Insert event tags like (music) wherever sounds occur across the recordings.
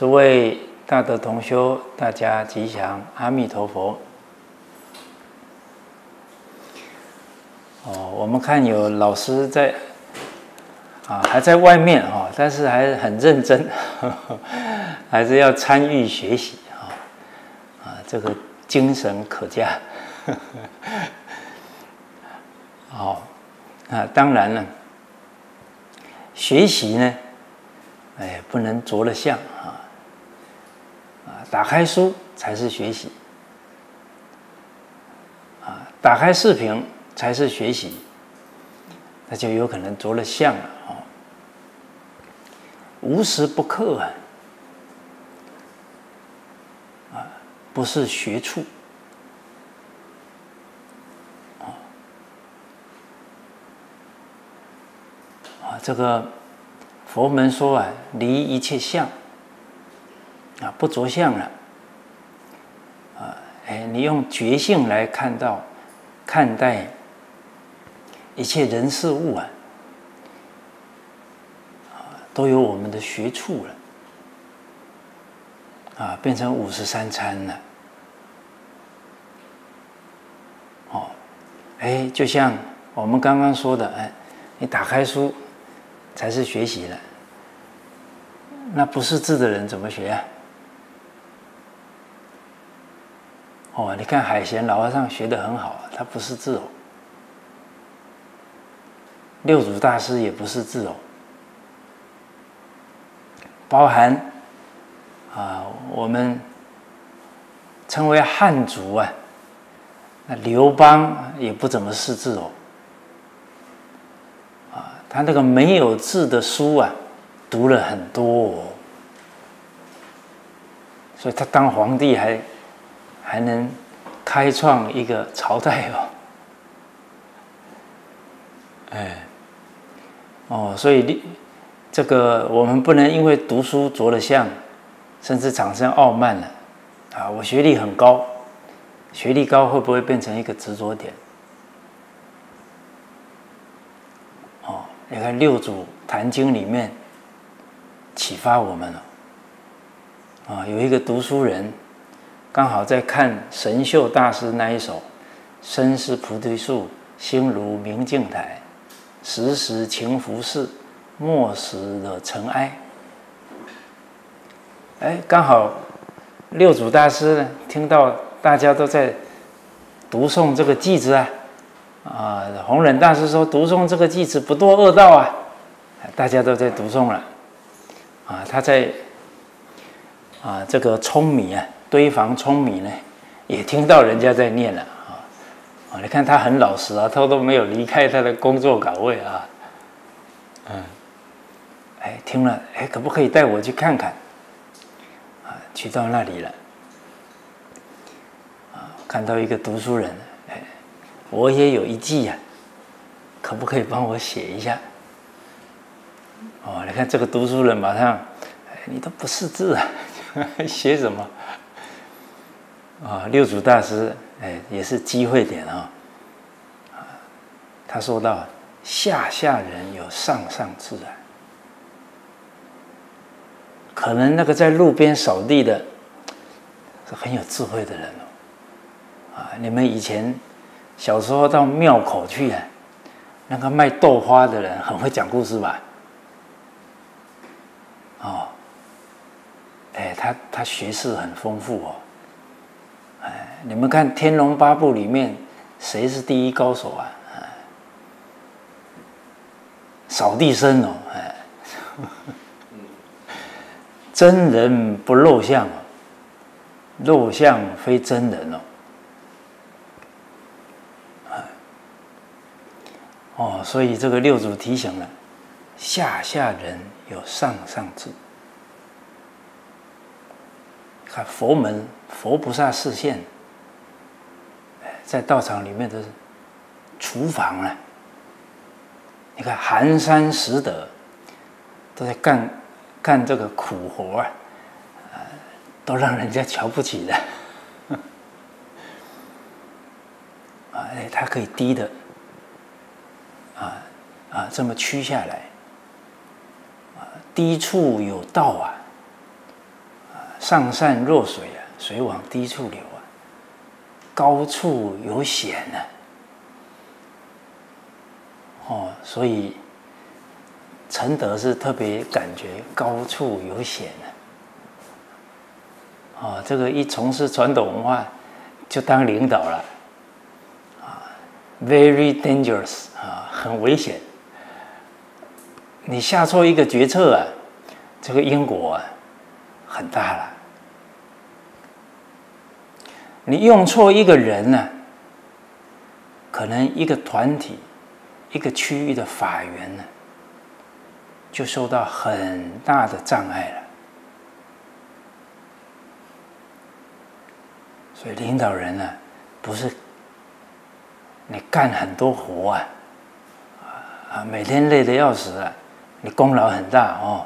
诸位大德同修，大家吉祥，阿弥陀佛。哦，我们看有老师在啊，还在外面哈，但是还很认真，(laughs) 还是要参与学习啊啊，这个精神可嘉。好，(laughs) 那当然了，学习呢，哎，不能着了相，打开书才是学习啊，打开视频。才是学习，那就有可能着了相了啊！无时不刻啊，啊，不是学处啊！这个佛门说啊，离一切相啊，不着相了啊！哎，你用觉性来看到、看待。一切人事物啊，啊，都有我们的学处了，啊，变成五十三参了，哦，哎，就像我们刚刚说的，哎，你打开书才是学习了，那不是字的人怎么学啊？哦，你看海贤老和尚学的很好，他不是字哦。六祖大师也不是字哦，包含啊，我们称为汉族啊，那刘邦也不怎么识字哦，啊，他那个没有字的书啊，读了很多哦，所以他当皇帝还还能开创一个朝代哦，(laughs) 哎。哦，所以你这个我们不能因为读书着了相，甚至产生傲慢了啊！我学历很高，学历高会不会变成一个执着点？哦，你看六祖坛经里面启发我们了啊！有一个读书人刚好在看神秀大师那一首“身是菩提树，心如明镜台”。时时勤拂拭，莫使惹尘埃。哎，刚好六祖大师呢，听到大家都在读诵这个偈子啊，啊，弘忍大师说读诵这个偈子不堕恶道啊，大家都在读诵了，啊，他在啊这个舂米啊堆房舂米呢，也听到人家在念了。啊，你看他很老实啊，他都没有离开他的工作岗位啊。嗯，哎，听了，哎，可不可以带我去看看？啊，去到那里了。啊，看到一个读书人，哎，我也有一记呀，可不可以帮我写一下？哦，你看这个读书人马上，哎，你都不识字啊，(laughs) 写什么？啊，六祖大师。哎，也是机会点啊！啊，他说到下下人有上上智啊，可能那个在路边扫地的，是很有智慧的人哦。啊，你们以前小时候到庙口去啊，那个卖豆花的人很会讲故事吧？哦，哎，他他学识很丰富哦。你们看《天龙八部》里面谁是第一高手啊？扫地僧哦，哎，(laughs) 真人不露相哦，露相非真人哦。哦，所以这个六祖提醒了，下下人有上上智。看佛门，佛菩萨视线，在道场里面的厨房啊，你看寒山拾得都在干干这个苦活啊，都让人家瞧不起的。(laughs) 啊，哎，他可以低的，啊啊，这么屈下来，啊，低处有道啊。上善若水啊，水往低处流，高处有险呢。哦，所以承德是特别感觉高处有险呢。哦，这个一从事传统文化，就当领导了，啊，very dangerous 啊，很危险。你下错一个决策啊，这个因果啊，很大了。你用错一个人呢，可能一个团体、一个区域的法源呢，就受到很大的障碍了。所以领导人呢，不是你干很多活啊，啊，每天累得要死啊。你功劳很大哦。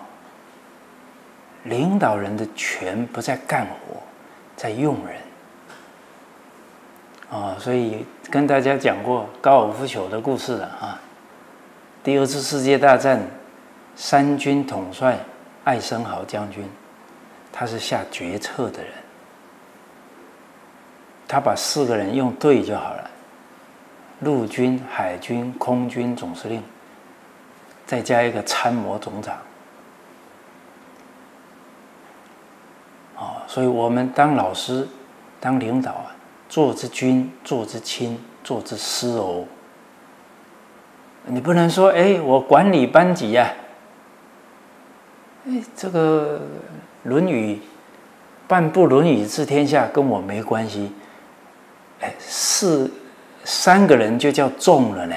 领导人的权不在干活，在用人。啊，所以跟大家讲过高尔夫球的故事了啊。第二次世界大战，三军统帅艾森豪将军，他是下决策的人。他把四个人用对就好了，陆军、海军、空军总司令。再加一个参谋总长，哦，所以我们当老师、当领导啊，做之君，做之亲，做之师哦。你不能说，哎，我管理班级呀，哎，这个《论语》半部《论语》治天下跟我没关系，哎，四三个人就叫众了呢。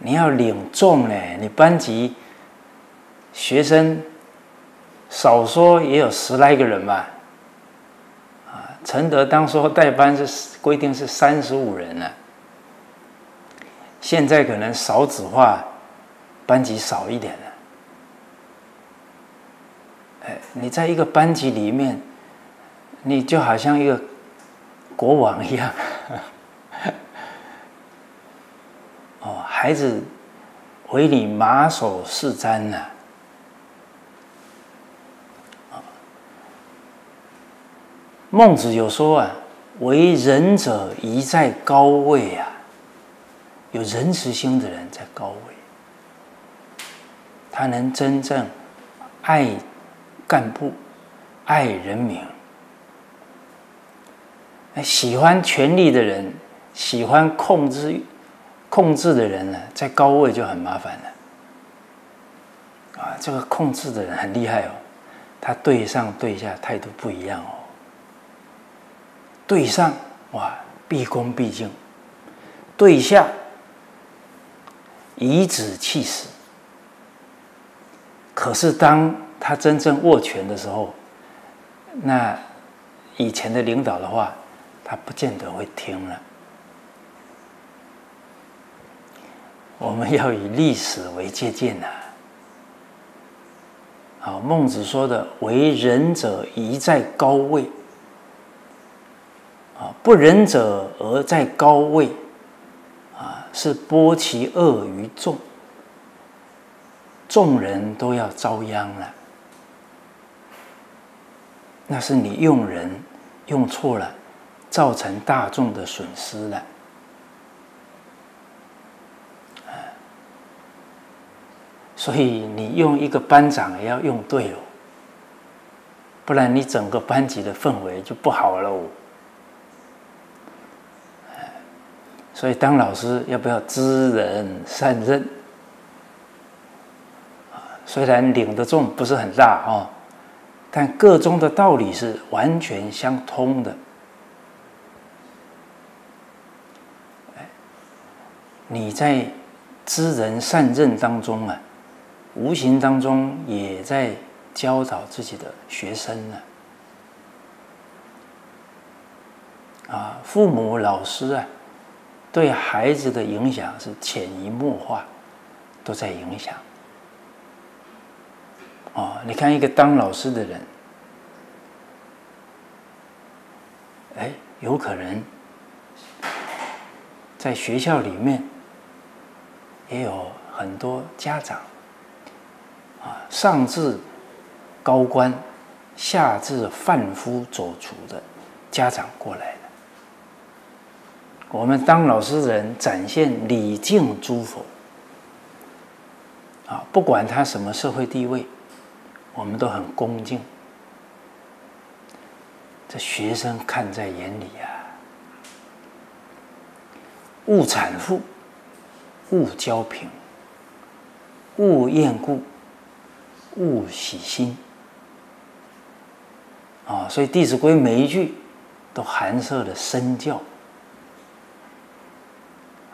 你要领众呢？你班级学生少说也有十来个人吧？承德当初带班是规定是三十五人呢，现在可能少子化，班级少一点了。哎，你在一个班级里面，你就好像一个国王一样。(laughs) 哦，孩子为你马首是瞻呢。孟子有说啊，为仁者宜在高位啊，有仁慈心的人在高位，他能真正爱干部、爱人民。喜欢权力的人，喜欢控制。控制的人呢，在高位就很麻烦了。啊，这个控制的人很厉害哦，他对上对下态度不一样哦。对上哇，毕恭毕敬；对下颐指气使。可是当他真正握拳的时候，那以前的领导的话，他不见得会听了。我们要以历史为借鉴呐。好，孟子说的“为仁者宜在高位”，啊，不仁者而在高位，啊，是剥其恶于众，众人都要遭殃了。那是你用人用错了，造成大众的损失了。所以你用一个班长也要用对哦，不然你整个班级的氛围就不好喽。所以当老师要不要知人善任？虽然领的重不是很大哦，但个中的道理是完全相通的。你在知人善任当中啊。无形当中也在教导自己的学生呢。啊，父母、老师啊，对孩子的影响是潜移默化，都在影响。哦，你看一个当老师的人，哎，有可能在学校里面也有很多家长。啊，上至高官，下至贩夫走卒的家长过来。我们当老师的人展现礼敬诸佛啊，不管他什么社会地位，我们都很恭敬。这学生看在眼里呀，勿产妇，勿交贫，勿厌故，勿喜新。啊，所以《弟子规》每一句都含摄了身教，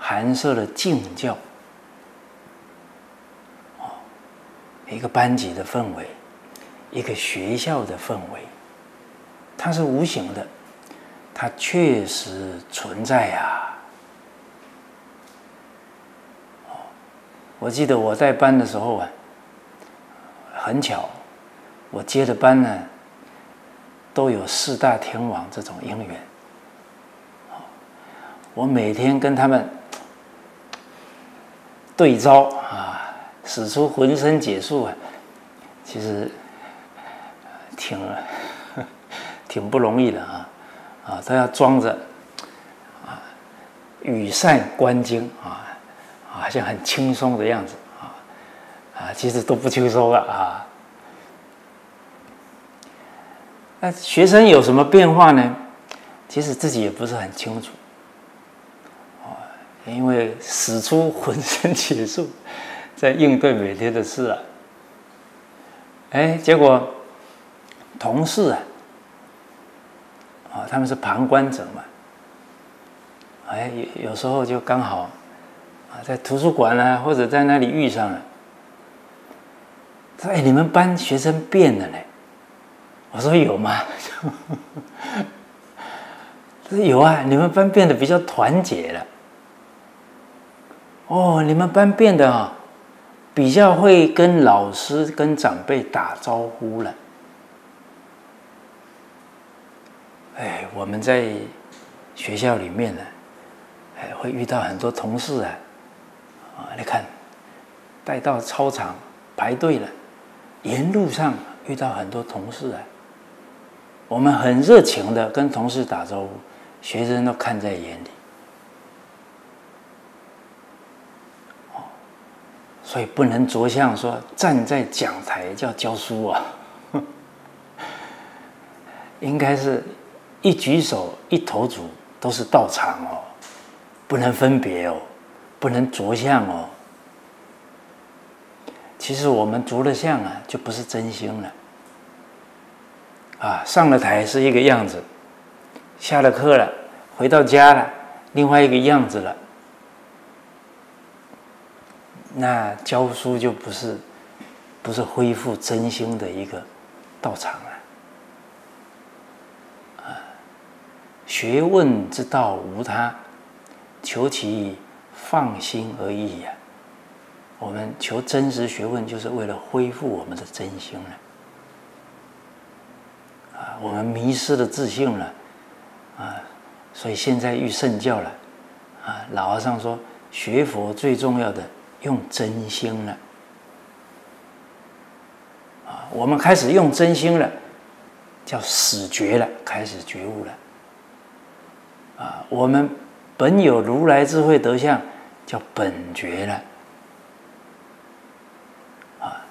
含摄了敬教。哦，一个班级的氛围，一个学校的氛围，它是无形的，它确实存在呀。我记得我在班的时候啊，很巧，我接的班呢。都有四大天王这种因缘，我每天跟他们对招啊，使出浑身解数啊，其实挺 (laughs) 挺不容易的啊啊，他要装着啊羽扇纶巾啊，好像很轻松的样子啊啊，其实都不轻松了啊。那学生有什么变化呢？其实自己也不是很清楚，因为使出浑身解数 (laughs) 在应对每天的事啊，哎，结果同事啊，啊，他们是旁观者嘛，哎，有有时候就刚好啊，在图书馆啊，或者在那里遇上了，说：“哎，你们班学生变了呢。”我说有吗？(laughs) 他说有啊，你们班变得比较团结了。哦，你们班变得啊，比较会跟老师、跟长辈打招呼了。哎，我们在学校里面呢，哎，会遇到很多同事啊，啊，你看，带到操场排队了，沿路上遇到很多同事啊。我们很热情的跟同事打招呼，学生都看在眼里。所以不能着相说站在讲台叫教书啊，(laughs) 应该是一举手一投足都是到场哦，不能分别哦，不能着相哦。其实我们着了相啊，就不是真心了。啊，上了台是一个样子，下了课了，回到家了，另外一个样子了。那教书就不是，不是恢复真心的一个道场了。啊，学问之道无他，求其放心而已呀。我们求真实学问，就是为了恢复我们的真心了。我们迷失了自信了，啊，所以现在遇圣教了，啊，老和尚说学佛最重要的用真心了，啊，我们开始用真心了，叫始觉了，开始觉悟了，啊，我们本有如来智慧德相，叫本觉了啊。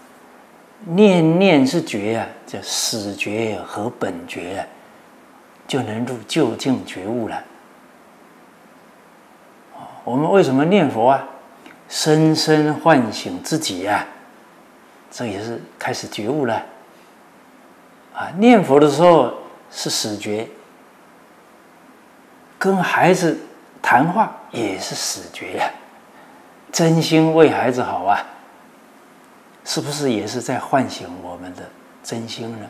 念念是觉啊，叫始觉和本觉啊，就能入究竟觉悟了。我们为什么念佛啊？深深唤醒自己呀，这也是开始觉悟了。啊，念佛的时候是始觉，跟孩子谈话也是始觉呀，真心为孩子好啊。是不是也是在唤醒我们的真心呢？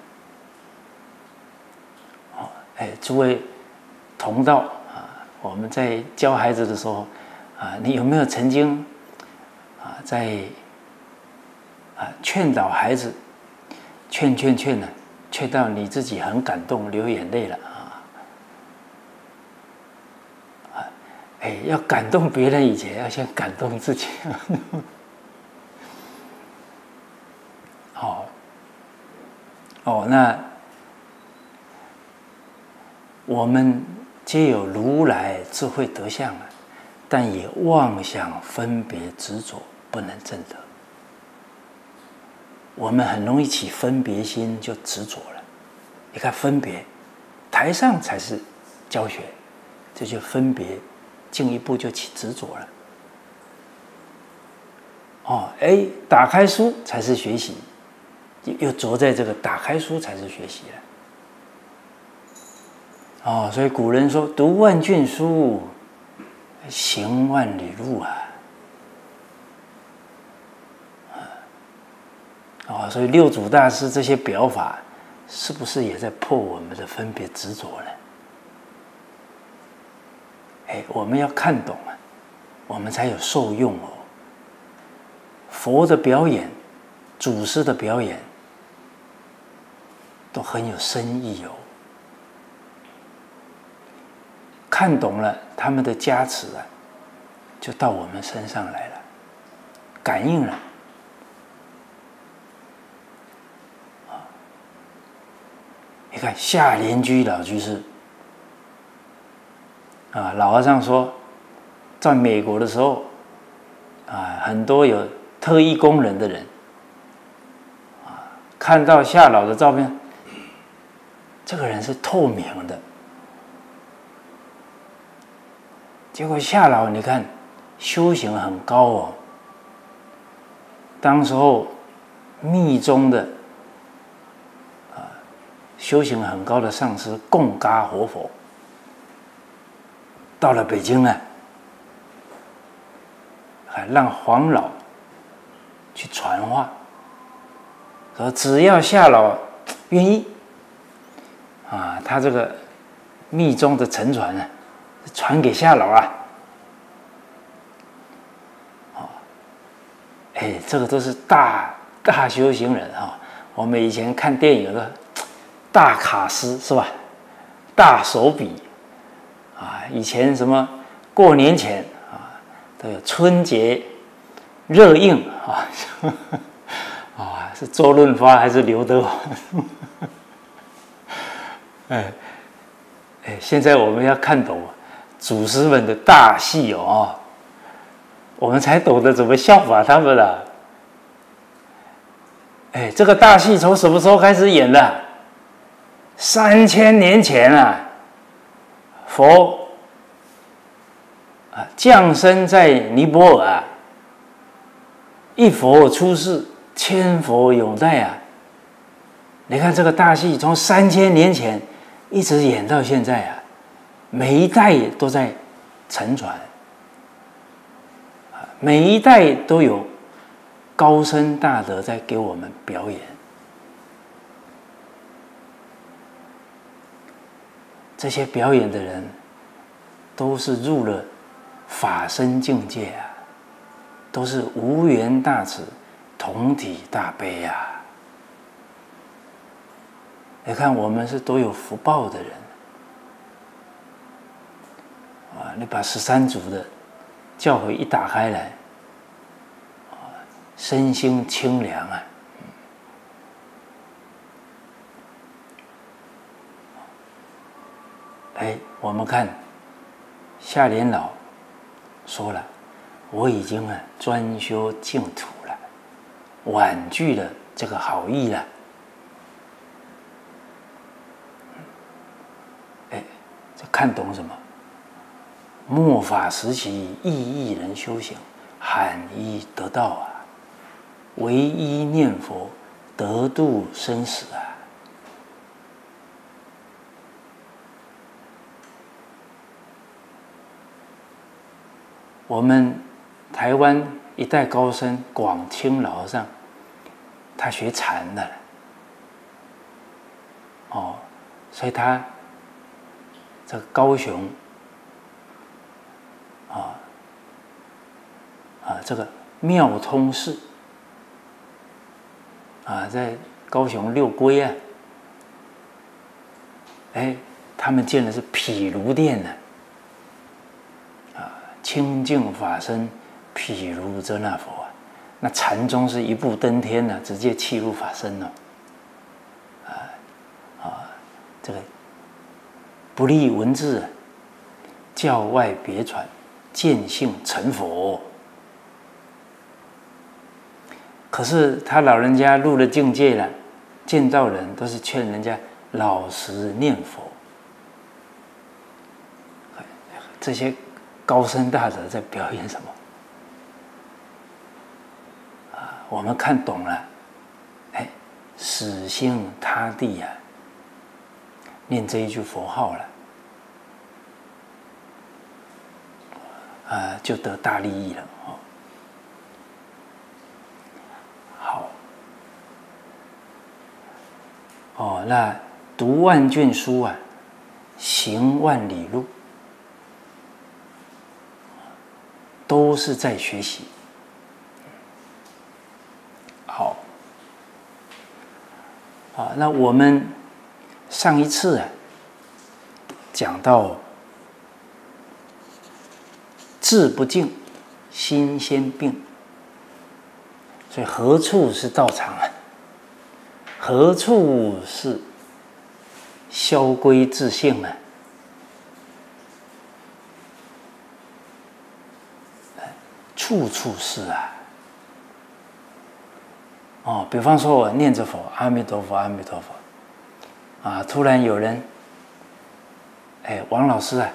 哦，哎，诸位同道啊，我们在教孩子的时候啊，你有没有曾经，在啊劝导孩子，劝劝劝呢，劝到你自己很感动，流眼泪了啊？啊，哎，要感动别人以前，要先感动自己。(laughs) 哦，哦，那我们皆有如来智慧德相啊，但也妄想分别执着，不能证得。我们很容易起分别心，就执着了。你看分别，台上才是教学，这就分别，进一步就起执着了。哦，哎，打开书才是学习，又着在这个打开书才是学习了。哦，所以古人说：“读万卷书，行万里路啊。”啊，所以六祖大师这些表法，是不是也在破我们的分别执着呢？哎，我们要看懂啊，我们才有受用哦。佛的表演，祖师的表演，都很有深意哦。看懂了他们的加持啊，就到我们身上来了，感应了。你看夏莲居老居士啊，老和尚说，在美国的时候啊，很多有特异功能的人啊，看到夏老的照片，这个人是透明的。结果夏老，你看修行很高哦。当时候密宗的，修行很高的上师贡嘎活佛到了北京呢，还让黄老去传话，说只要夏老愿意啊，他这个密宗的沉传呢。传给夏老啊！哦，哎，这个都是大大修行人啊。我们以前看电影的，大卡司是吧？大手笔啊！以前什么过年前啊，都有春节热映啊。(laughs) 啊，是周润发还是刘德华？(laughs) 哎哎，现在我们要看懂。祖师们的大戏哦，我们才懂得怎么效法他们了。哎，这个大戏从什么时候开始演的？三千年前啊，佛啊降生在尼泊尔啊，一佛出世，千佛永在啊。你看这个大戏从三千年前一直演到现在啊。每一代都在沉传，每一代都有高深大德在给我们表演。这些表演的人，都是入了法身境界啊，都是无缘大慈，同体大悲啊。你看，我们是多有福报的人。啊，你把十三祖的教诲一打开来，身心清凉啊！哎，我们看夏莲老说了，我已经啊专修净土了，婉拒了这个好意了。哎，这看懂什么？末法时期，意义人修行，罕一得道啊！唯一念佛，得度生死啊！我们台湾一代高僧广清老和尚，他学禅的，哦，所以他这个高雄。啊啊，这个妙通寺啊，在高雄六龟啊，哎，他们建的是毗卢殿呢，清净法身毗卢遮那佛啊，那禅宗是一步登天呢，直接契入法身了，啊啊，这个不立文字，教外别传，见性成佛。可是他老人家入了境界了，见到人都是劝人家老实念佛。这些高僧大德在表演什么？啊，我们看懂了，哎，死心塌地呀，念这一句佛号了，啊，就得大利益了哦。好，哦，那读万卷书啊，行万里路。都是在学习。好，啊，那我们上一次讲到志不静，心先病，所以何处是道场啊？何处是消归自性呢？处处是啊，哦，比方说我念着佛，阿弥陀佛，阿弥陀佛，啊，突然有人，哎，王老师啊，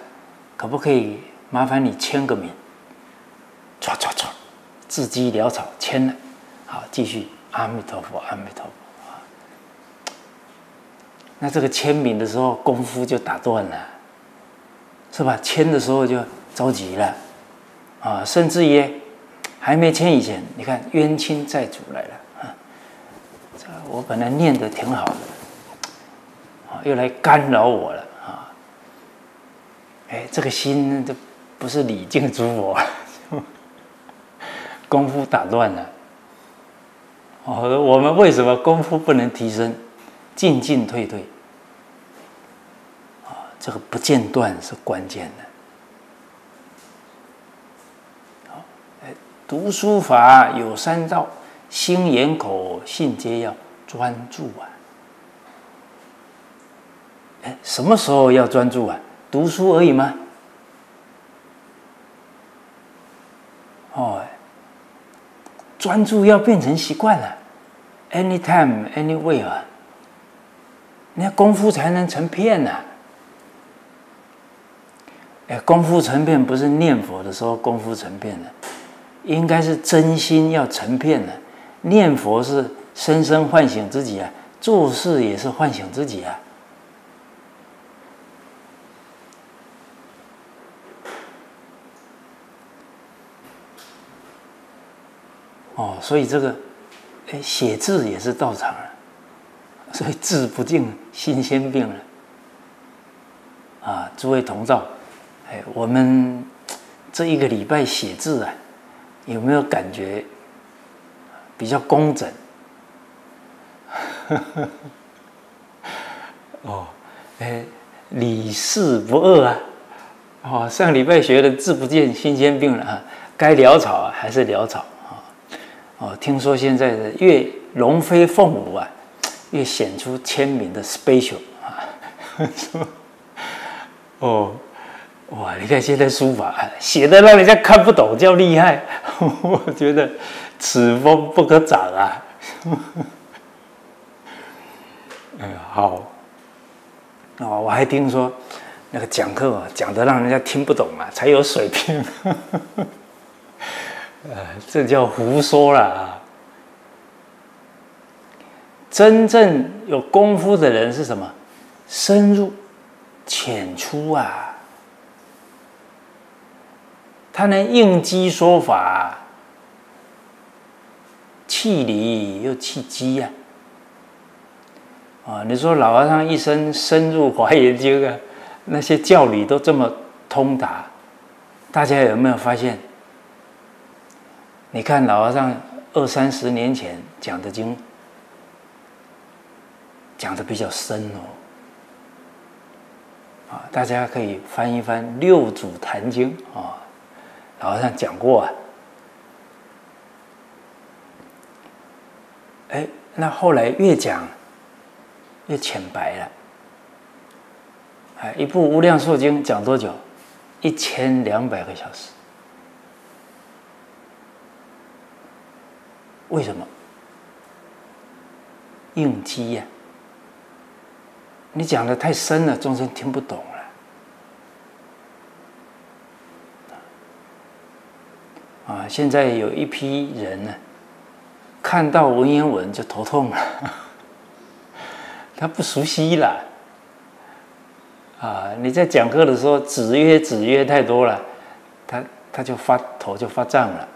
可不可以麻烦你签个名？唰唰唰，字迹潦草，签了，好，继续，阿弥陀佛，阿弥陀佛。那这个签名的时候功夫就打断了，是吧？签的时候就着急了，啊，甚至于。还没签以前，你看冤亲债主来了啊！我本来念的挺好的，啊，又来干扰我了啊！哎，这个心就不是礼敬诸佛，(laughs) 功夫打乱了。哦，我们为什么功夫不能提升？进进退退，啊，这个不间断是关键的。读书法有三道：心、眼、口、信，皆要专注啊！哎，什么时候要专注啊？读书而已吗？哦，专注要变成习惯了，anytime anywhere，那功夫才能成片呢。哎，功夫成片不是念佛的时候功夫成片的。应该是真心要成片的，念佛是深深唤醒自己啊，做事也是唤醒自己啊。哦，所以这个，哎，写字也是道场啊，所以字不净，心先病了。啊，诸位同道，哎，我们这一个礼拜写字啊。有没有感觉比较工整？(laughs) 哦，哎，理事不恶啊！哦，上礼拜学的字不见新鲜病了啊，该潦草啊还是潦草啊！哦，听说现在的越龙飞凤舞啊，越显出签名的 special 啊！(laughs) 哦。哇！你看现在书法写的让人家看不懂，叫厉害。(laughs) 我觉得此风不可长啊。(laughs) 哎，好。哦，我还听说那个讲课讲的让人家听不懂啊，才有水平。呃，(laughs) 这叫胡说了啊！真正有功夫的人是什么？深入浅出啊。他能应机说法，气理又气机呀！啊，你说老和尚一生深入华严经啊，那些教理都这么通达，大家有没有发现？你看老和尚二三十年前讲的经，讲的比较深哦。啊，大家可以翻一翻《六祖坛经》啊。好像讲过啊，哎，那后来越讲越浅白了，哎，一部《无量寿经》讲多久？一千两百个小时。为什么？应激呀！你讲的太深了，众生听不懂了。啊，现在有一批人呢，看到文言文就头痛了，(laughs) 他不熟悉了。啊，你在讲课的时候，子曰子曰太多了，他他就发头就发胀了。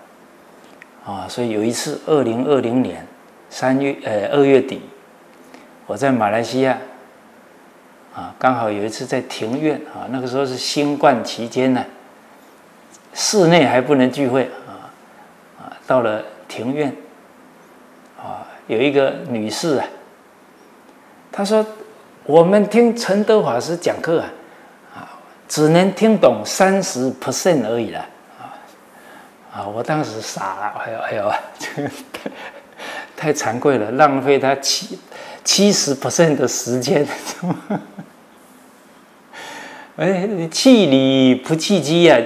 啊，所以有一次，二零二零年三月呃二月底，我在马来西亚，啊，刚好有一次在庭院啊，那个时候是新冠期间呢，室内还不能聚会，到了庭院，啊，有一个女士啊，她说。我们听陈德法师讲课啊，啊，只能听懂三十 percent 而已了，啊，啊，我当时傻了，哎呦哎呦，(laughs) 这个太惭愧了，浪费他七七十 percent 的时间，(laughs) 哎，气理不气机啊，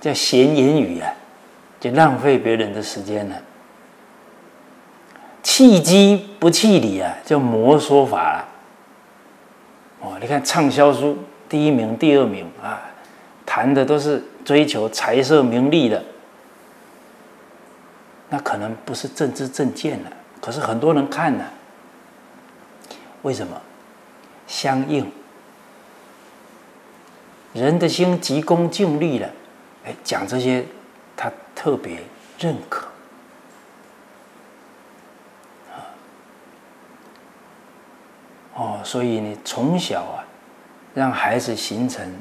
叫闲言语啊，就浪费别人的时间了，气机不气理啊，叫魔说法了。哦，你看畅销书第一名、第二名啊，谈的都是追求财色名利的，那可能不是政治正见了。可是很多人看呢，为什么？相应，人的心急功近利了，哎，讲这些特别认可。哦，所以你从小啊，让孩子形成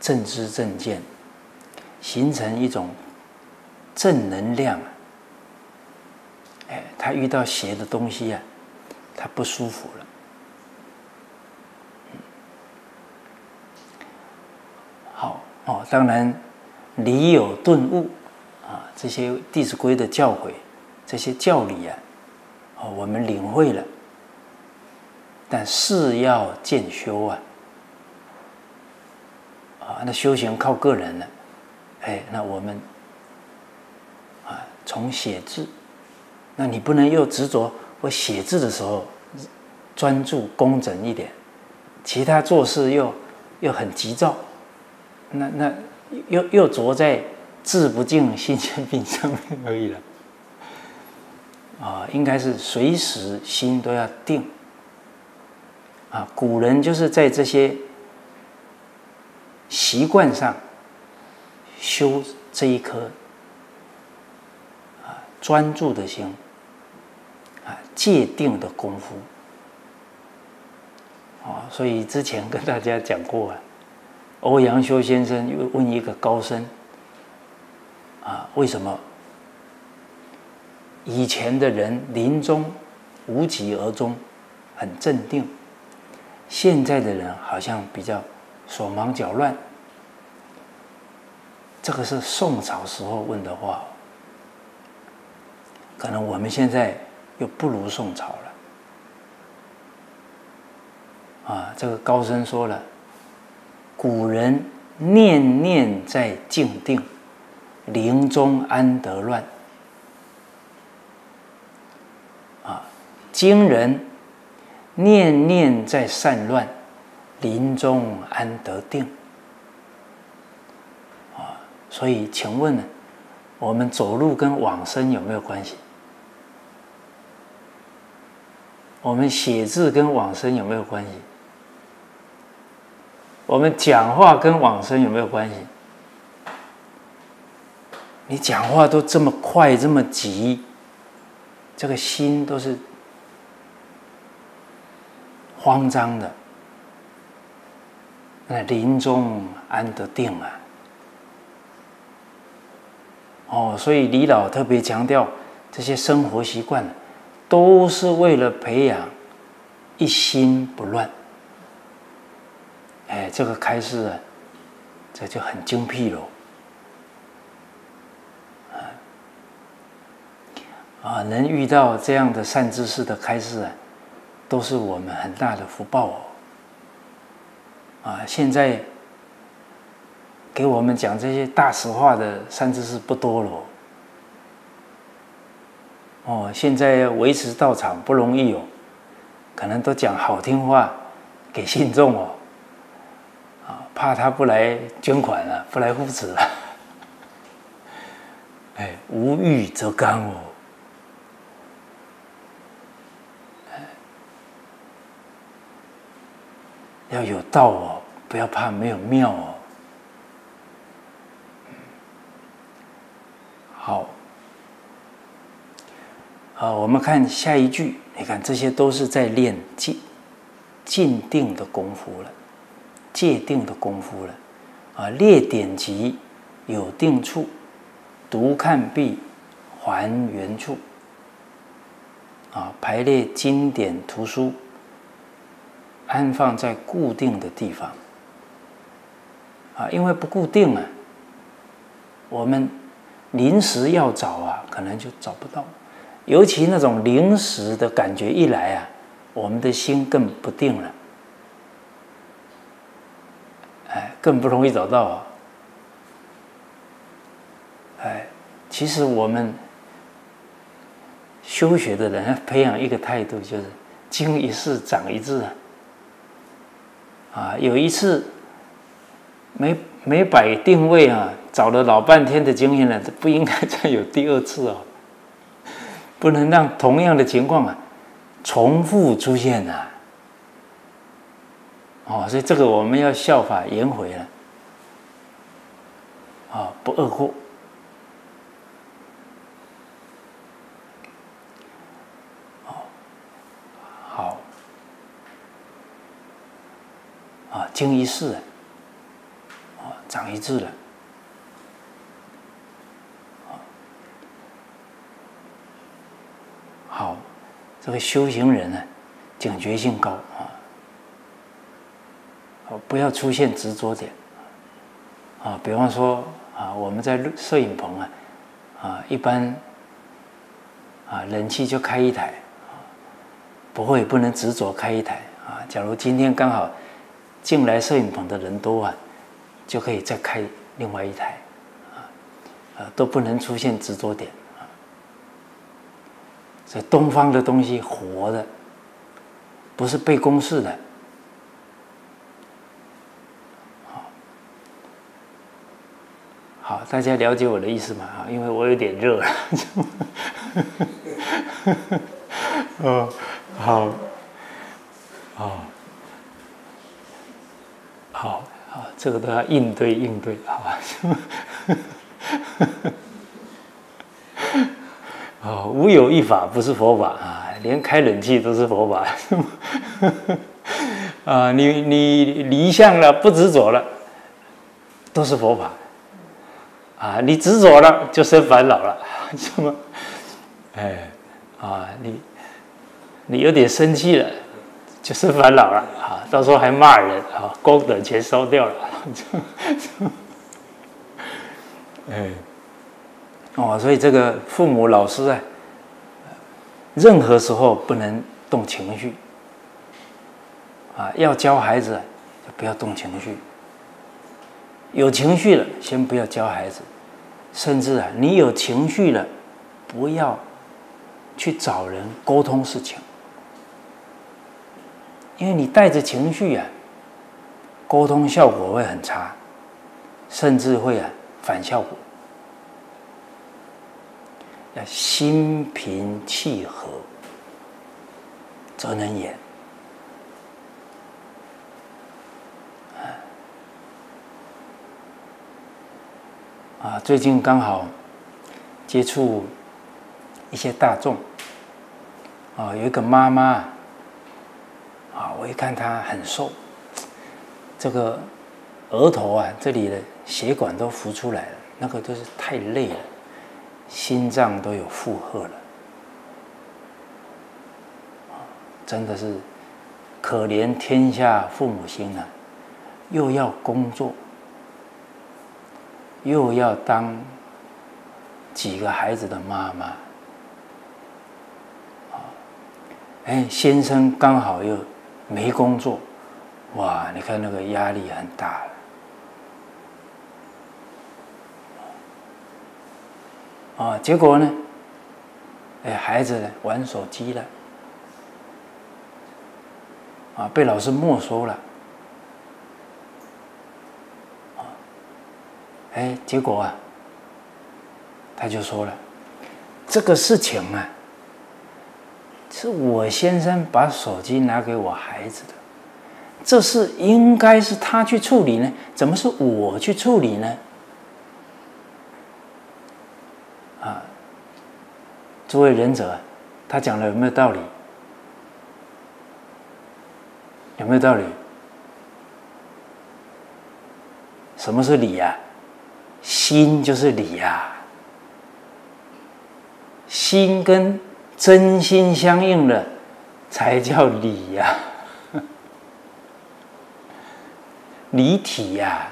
正知正见，形成一种正能量啊。哎，他遇到邪的东西啊，他不舒服了。好哦，当然理有顿悟啊，这些《弟子规》的教诲，这些教理啊，哦，我们领会了。但是要渐修啊，啊，那修行靠个人了，哎，那我们啊，从写字，那你不能又执着我写字的时候专注工整一点，其他做事又又很急躁，那那又又着在治不净心先病上面而已了，啊，应该是随时心都要定。啊，古人就是在这些习惯上修这一颗啊专注的心啊戒定的功夫啊，所以之前跟大家讲过啊，欧阳修先生又问一个高僧啊，为什么以前的人临终无疾而终，很镇定？现在的人好像比较手忙脚乱，这个是宋朝时候问的话，可能我们现在又不如宋朝了。啊，这个高僧说了，古人念念在静定，临终安得乱？啊，今人。念念在散乱，临终安得定？啊，所以请问呢，我们走路跟往生有没有关系？我们写字跟往生有没有关系？我们讲话跟往生有没有关系？你讲话都这么快这么急，这个心都是。慌张的，那临终安得定啊？哦，所以李老特别强调，这些生活习惯都是为了培养一心不乱。哎，这个开示啊，这就很精辟喽。啊，能遇到这样的善知识的开示啊。都是我们很大的福报哦。啊，现在给我们讲这些大实话的善知识不多了。哦，现在维持道场不容易哦，可能都讲好听话给信众哦，啊，怕他不来捐款了，不来扶持了。(laughs) 哎，无欲则刚哦。要有道哦，不要怕没有妙哦。好，啊，我们看下一句，你看这些都是在练静静定的功夫了，戒定的功夫了。啊，列典籍有定处，读看毕还原处。啊，排列经典图书。安放在固定的地方啊，因为不固定啊，我们临时要找啊，可能就找不到。尤其那种临时的感觉一来啊，我们的心更不定了，哎，更不容易找到啊。哎，其实我们修学的人培养一个态度，就是经一事长一智啊。啊，有一次没没摆定位啊，找了老半天的经验了，这不应该再有第二次哦，不能让同样的情况啊重复出现啊。哦，所以这个我们要效法颜回了，啊，不二过。啊经一事，啊，长一智了，好，这个修行人呢，警觉性高啊，不要出现执着点，啊，比方说啊，我们在摄影棚啊，啊，一般啊，冷气就开一台，不会不能执着开一台啊，假如今天刚好。进来摄影棚的人多啊，就可以再开另外一台，啊，呃，都不能出现执着点啊。这东方的东西活的，不是被公式的，好，好，大家了解我的意思吗？啊，因为我有点热了，(laughs) 哦，好，哦。好好，这个都要应对应对，好吧？(laughs) 哦，无有一法不是佛法啊，连开冷气都是佛法。(laughs) 啊，你你离相了，不执着了，都是佛法。啊，你执着了，就生烦恼了，(laughs) 什么？哎，啊，你你有点生气了。就是烦恼了啊！到时候还骂人啊，功德全烧掉了。哎，(laughs) 哦，所以这个父母、老师啊，任何时候不能动情绪啊。要教孩子，就不要动情绪。有情绪了，先不要教孩子。甚至啊，你有情绪了，不要去找人沟通事情。因为你带着情绪啊，沟通效果会很差，甚至会啊反效果。要心平气和，则能言。啊，最近刚好接触一些大众，啊，有一个妈妈。啊，我一看他很瘦，这个额头啊，这里的血管都浮出来了，那个都是太累了，心脏都有负荷了，真的是可怜天下父母心啊！又要工作，又要当几个孩子的妈妈，哎，先生刚好又。没工作，哇，你看那个压力很大了。啊，结果呢？哎，孩子玩手机了，啊，被老师没收了。哎，结果啊，他就说了，这个事情啊，是我先生把手机拿给我孩子的，这事应该是他去处理呢，怎么是我去处理呢？啊，作为仁者，他讲的有没有道理？有没有道理？什么是理呀？心就是理呀，心跟真心相应的才叫理呀，(laughs) 理体呀。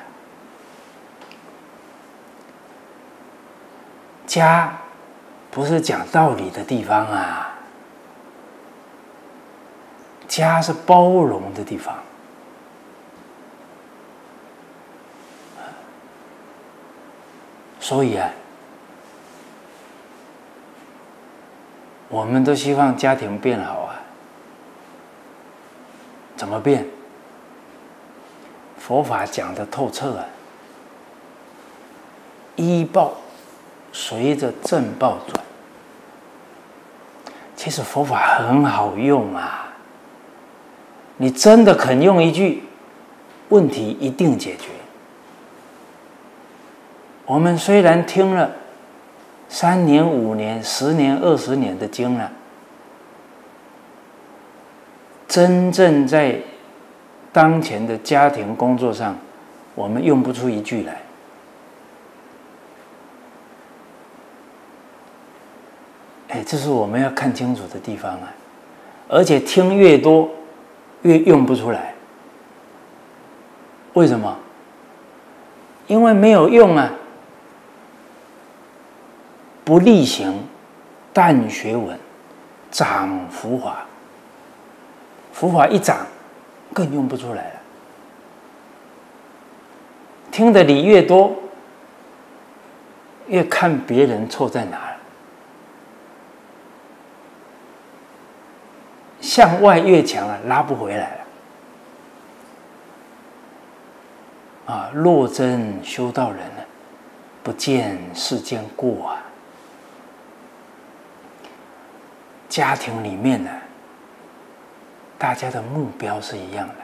家不是讲道理的地方啊，家是包容的地方。所以啊，我们都希望家庭变好啊。怎么变？佛法讲的透彻啊，医报随着正报转。其实佛法很好用啊，你真的肯用一句，问题一定解决。我们虽然听了三年、五年、十年、二十年的经了，真正在当前的家庭工作上，我们用不出一句来。哎，这是我们要看清楚的地方啊！而且听越多，越用不出来。为什么？因为没有用啊！不力行，但学文，长福法。福法一长，更用不出来了。听的理越多，越看别人错在哪儿，向外越强啊，拉不回来了。啊，若真修道人呢，不见世间过啊。家庭里面呢，大家的目标是一样的，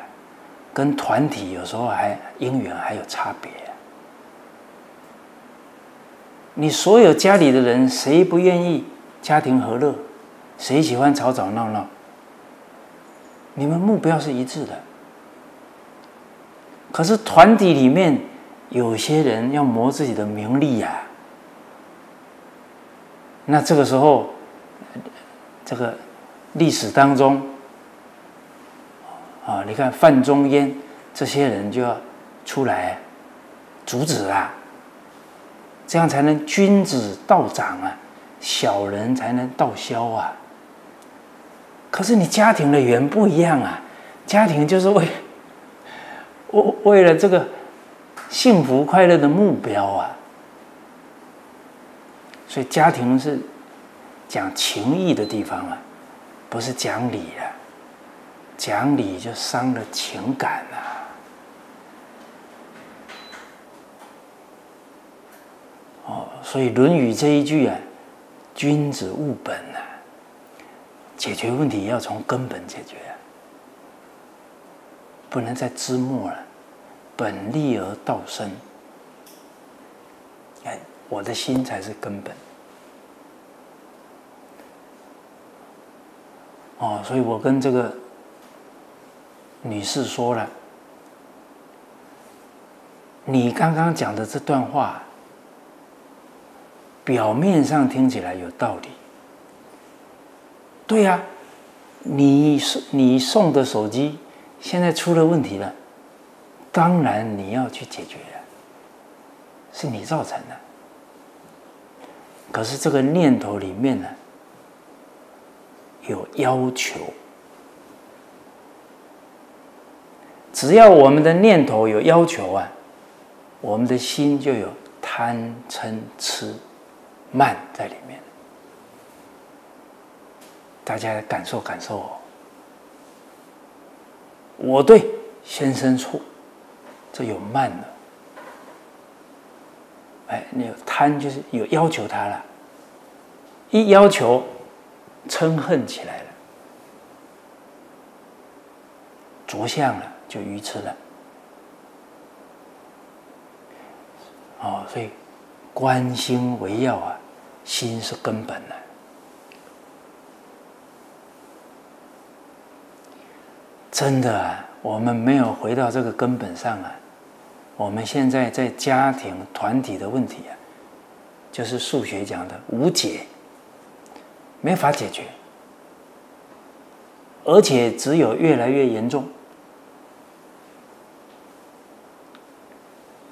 跟团体有时候还因缘还有差别。你所有家里的人，谁不愿意家庭和乐？谁喜欢吵吵闹闹？你们目标是一致的。可是团体里面有些人要谋自己的名利呀，那这个时候。这个历史当中，啊，你看范仲淹这些人就要出来阻止啊，这样才能君子道长啊，小人才能道消啊。可是你家庭的缘不一样啊，家庭就是为 (laughs) 为为了这个幸福快乐的目标啊，所以家庭是。讲情义的地方啊，不是讲理啊，讲理就伤了情感啊。哦，所以《论语》这一句啊，“君子务本”啊，解决问题要从根本解决，不能再枝末了，本立而道生。哎，我的心才是根本。哦，所以我跟这个女士说了，你刚刚讲的这段话，表面上听起来有道理。对呀，你送你送的手机现在出了问题了，当然你要去解决，是你造成的。可是这个念头里面呢？有要求，只要我们的念头有要求啊，我们的心就有贪嗔痴慢在里面。大家感受感受哦。我对先生错，这有慢了。哎，你有贪就是有要求他了，一要求，嗔恨起来了，着相了就愚痴了。哦，所以观心为要啊，心是根本的。真的，啊我们没有回到这个根本上啊！我们现在在家庭团体的问题啊，就是数学讲的无解，没法解决，而且只有越来越严重。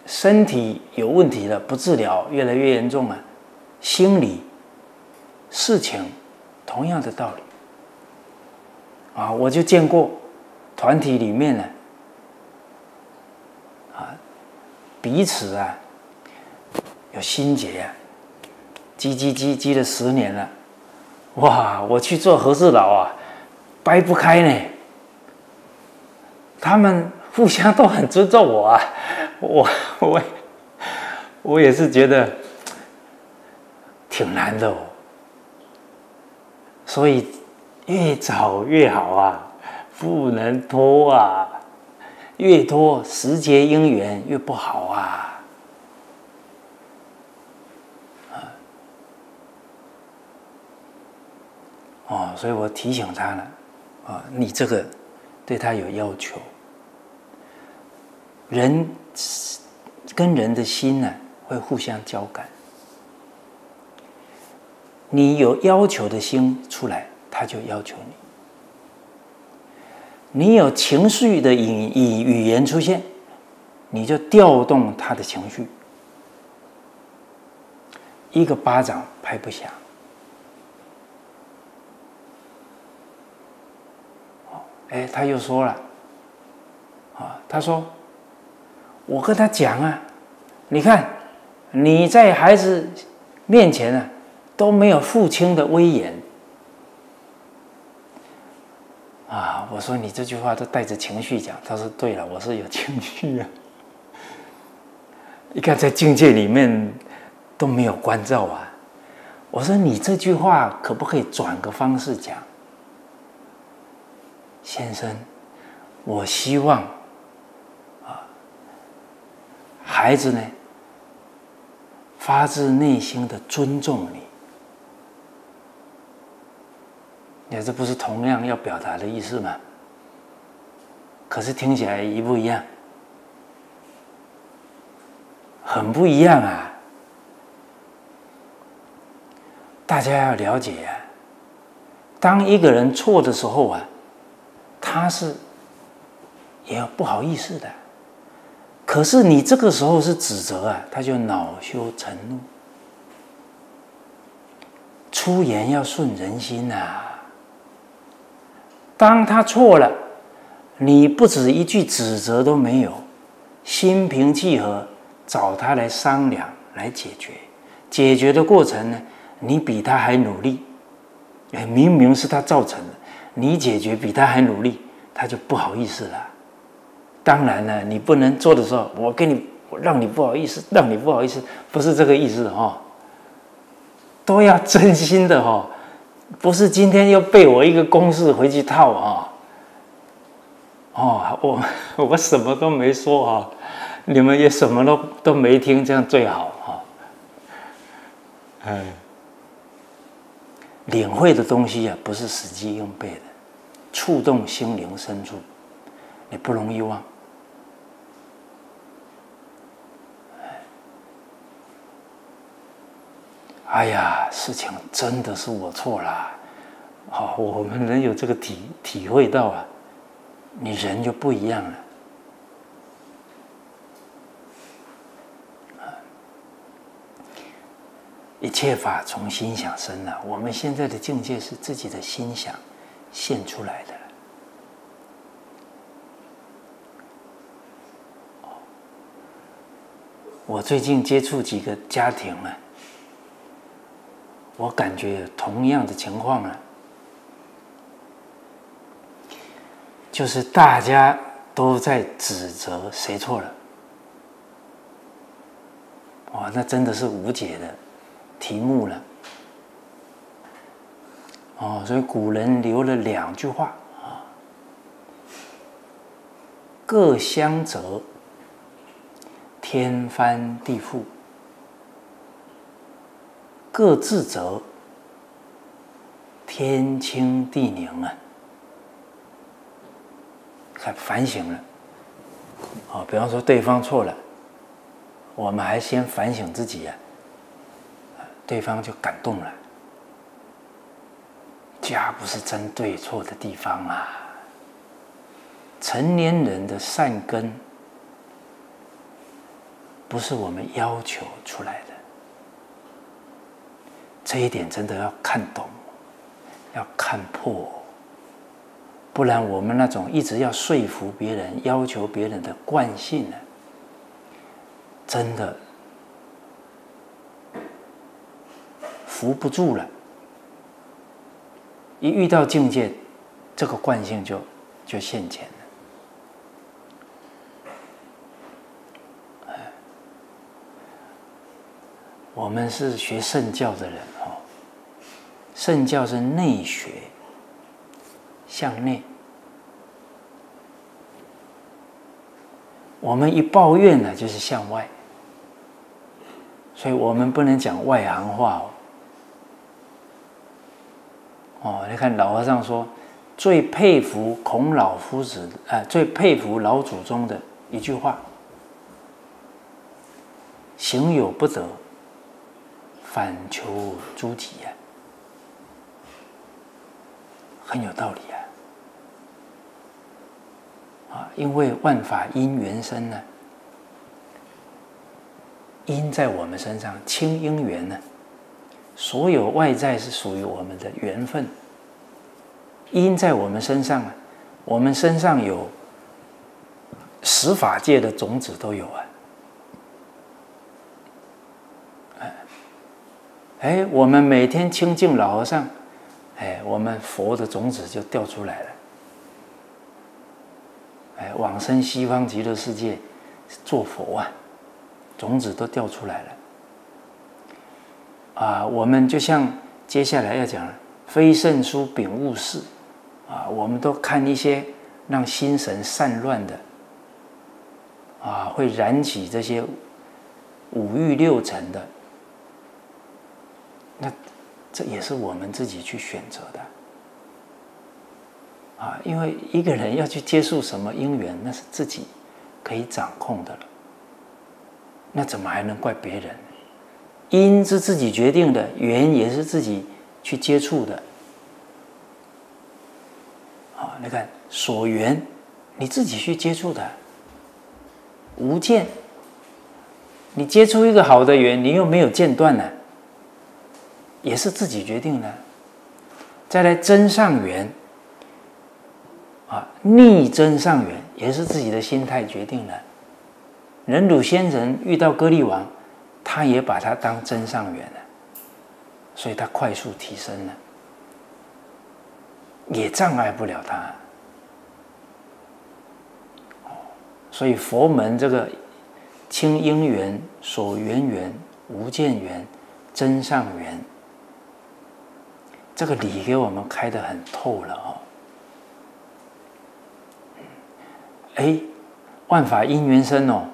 身体有问题了，不治疗，越来越严重啊！心理事情同样的道理啊，我就见过。团体里面呢，啊，彼此啊有心结啊，积积积积了十年了，哇！我去做和事佬啊，掰不开呢。他们互相都很尊重我啊，我我我也是觉得挺难的哦，所以越早越好啊。不能拖啊！越拖时节姻缘越不好啊！哦，所以我提醒他了啊，你这个对他有要求，人跟人的心呢会互相交感，你有要求的心出来，他就要求你。你有情绪的语语语言出现，你就调动他的情绪，一个巴掌拍不响。哎，他又说了，啊，他说，我跟他讲啊，你看你在孩子面前啊都没有父亲的威严。啊！我说你这句话都带着情绪讲。他说：“对了，我是有情绪啊。你看在境界里面都没有关照啊。”我说：“你这句话可不可以转个方式讲？”先生，我希望啊，孩子呢发自内心的尊重你。你看，这不是同样要表达的意思吗？可是听起来一不一样？很不一样啊！大家要了解啊，当一个人错的时候啊，他是也要不好意思的。可是你这个时候是指责啊，他就恼羞成怒。出言要顺人心呐。当他错了，你不止一句指责都没有，心平气和找他来商量来解决。解决的过程呢，你比他还努力。哎，明明是他造成的，你解决比他还努力，他就不好意思了。当然了，你不能做的时候，我跟你让你不好意思，让你不好意思，不是这个意思哈。都要真心的哈。不是今天又被我一个公式回去套啊！哦，我我什么都没说啊，你们也什么都都没听，这样最好哈。哎，领会的东西啊，不是死记硬背的，触动心灵深处，你不容易忘。哎呀，事情真的是我错了，好，我们能有这个体体会到啊，你人就不一样了。一切法从心想生了我们现在的境界是自己的心想现出来的。我最近接触几个家庭啊我感觉同样的情况啊就是大家都在指责谁错了。哇那真的是无解的。题目了。哦，所以古人留了两句话啊：各相责，天翻地覆；各自责，天清地宁啊！看反省了。哦，比方说对方错了。我们还先反省自己呀，对方就感动了。家不是争对错的地方啊，成年人的善根不是我们要求出来的，这一点真的要看懂，要看破，不然我们那种一直要说服别人、要求别人的惯性呢？真的扶不住了，一遇到境界，这个惯性就就现前了。我们是学圣教的人哦，圣教是内学，向内。我们一抱怨呢，就是向外。所以我们不能讲外行话哦。哦，你看老和尚说，最佩服孔老夫子，啊，最佩服老祖宗的一句话：“行有不得，反求诸己呀。”很有道理啊。啊，因为万法因缘生呢。因在我们身上，清因缘呢？所有外在是属于我们的缘分。因在我们身上啊，我们身上有十法界的种子都有啊。哎，我们每天清净老和尚，哎，我们佛的种子就掉出来了。哎，往生西方极乐世界做佛啊。种子都掉出来了啊！我们就像接下来要讲“非圣书秉物事”啊，我们都看一些让心神散乱的啊，会燃起这些五欲六尘的，那这也是我们自己去选择的啊！因为一个人要去接触什么因缘，那是自己可以掌控的了。那怎么还能怪别人？因是自己决定的，缘也是自己去接触的。啊，你看所缘，你自己去接触的。无间，你接触一个好的缘，你又没有间断呢，也是自己决定的。再来真上缘，啊，逆真上缘也是自己的心态决定的。忍辱仙人遇到歌利王，他也把他当真上缘了，所以他快速提升了，也障碍不了他。所以佛门这个清因缘、所缘缘、无见缘、真上缘，这个理给我们开的很透了哦。哎，万法因缘生哦。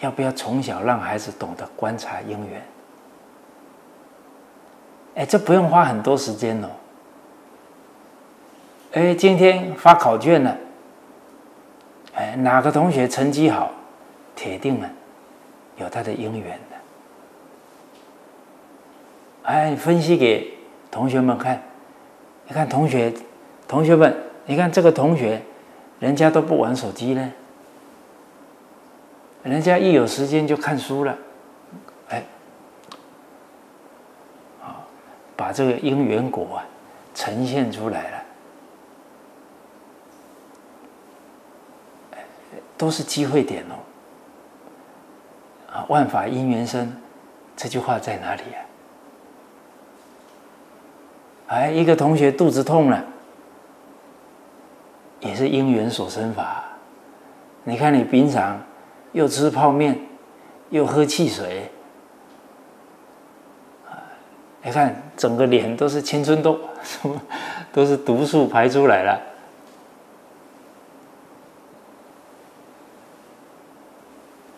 要不要从小让孩子懂得观察因缘？哎，这不用花很多时间哦。哎，今天发考卷了，哎，哪个同学成绩好，铁定了有他的因缘的。哎，分析给同学们看，你看同学，同学们，你看这个同学，人家都不玩手机呢。人家一有时间就看书了，哎，啊，把这个因缘果啊呈现出来了，都是机会点哦。啊万法因缘生，这句话在哪里啊？哎，一个同学肚子痛了，也是因缘所生法。你看你平常又吃泡面，又喝汽水，你看整个脸都是青春痘，什 (laughs) 么都是毒素排出来了。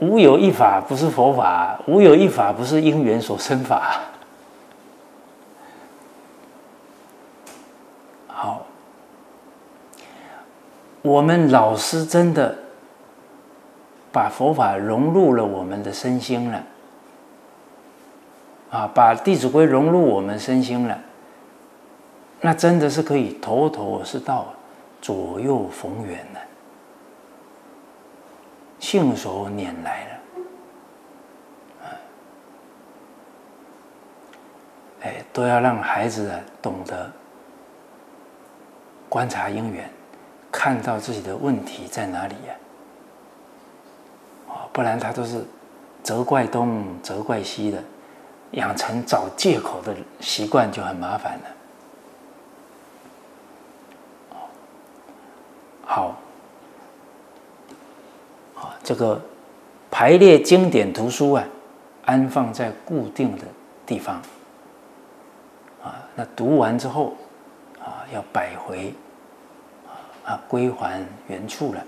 无有一法不是佛法，无有一法不是因缘所生法。好，我们老师真的把佛法融入了我们的身心了，啊，把《弟子规》融入我们身心了，那真的是可以头头是道，左右逢源的。信手拈来了，哎，都要让孩子啊懂得观察因缘，看到自己的问题在哪里呀？不然他都是责怪东责怪西的，养成找借口的习惯就很麻烦了。好。这个排列经典图书啊，安放在固定的地方啊。那读完之后啊，要摆回啊，归还原处了。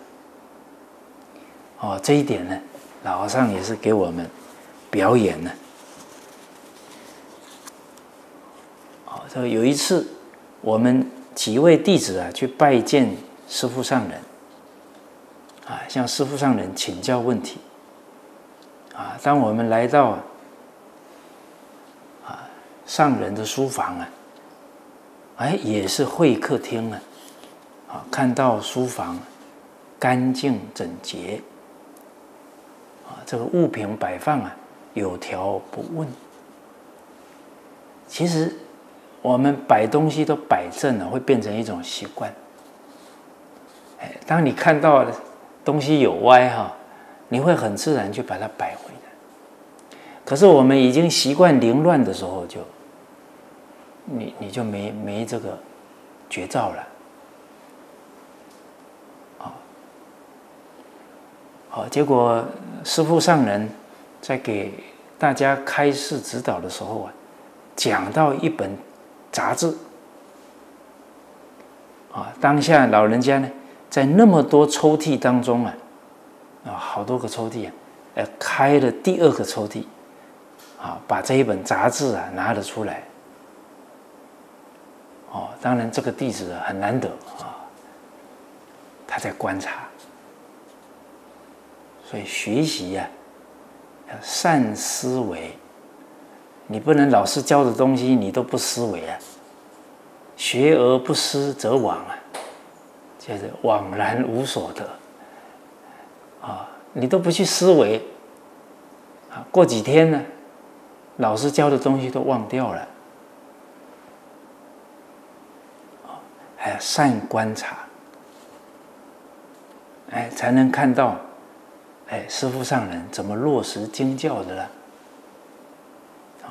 哦，这一点呢，老和尚也是给我们表演呢。哦，这个有一次，我们几位弟子啊，去拜见师父上人。啊，向师傅上人请教问题。啊，当我们来到啊上人的书房啊，哎，也是会客厅啊，啊，看到书房干净整洁，这个物品摆放啊有条不紊。其实我们摆东西都摆正了，会变成一种习惯。哎，当你看到。东西有歪哈，你会很自然去把它摆回来。可是我们已经习惯凌乱的时候，就你你就没没这个绝招了。好，结果师父上人在给大家开示指导的时候啊，讲到一本杂志，啊，当下老人家呢。在那么多抽屉当中啊，啊，好多个抽屉啊，呃，开了第二个抽屉，啊，把这一本杂志啊拿了出来。哦，当然这个弟子很难得啊，他在观察，所以学习呀，要善思维，你不能老师教的东西你都不思维啊，学而不思则罔啊。就是枉然无所得啊！你都不去思维啊，过几天呢，老师教的东西都忘掉了！还要善观察，哎，才能看到哎，师傅上人怎么落实经教的了啊！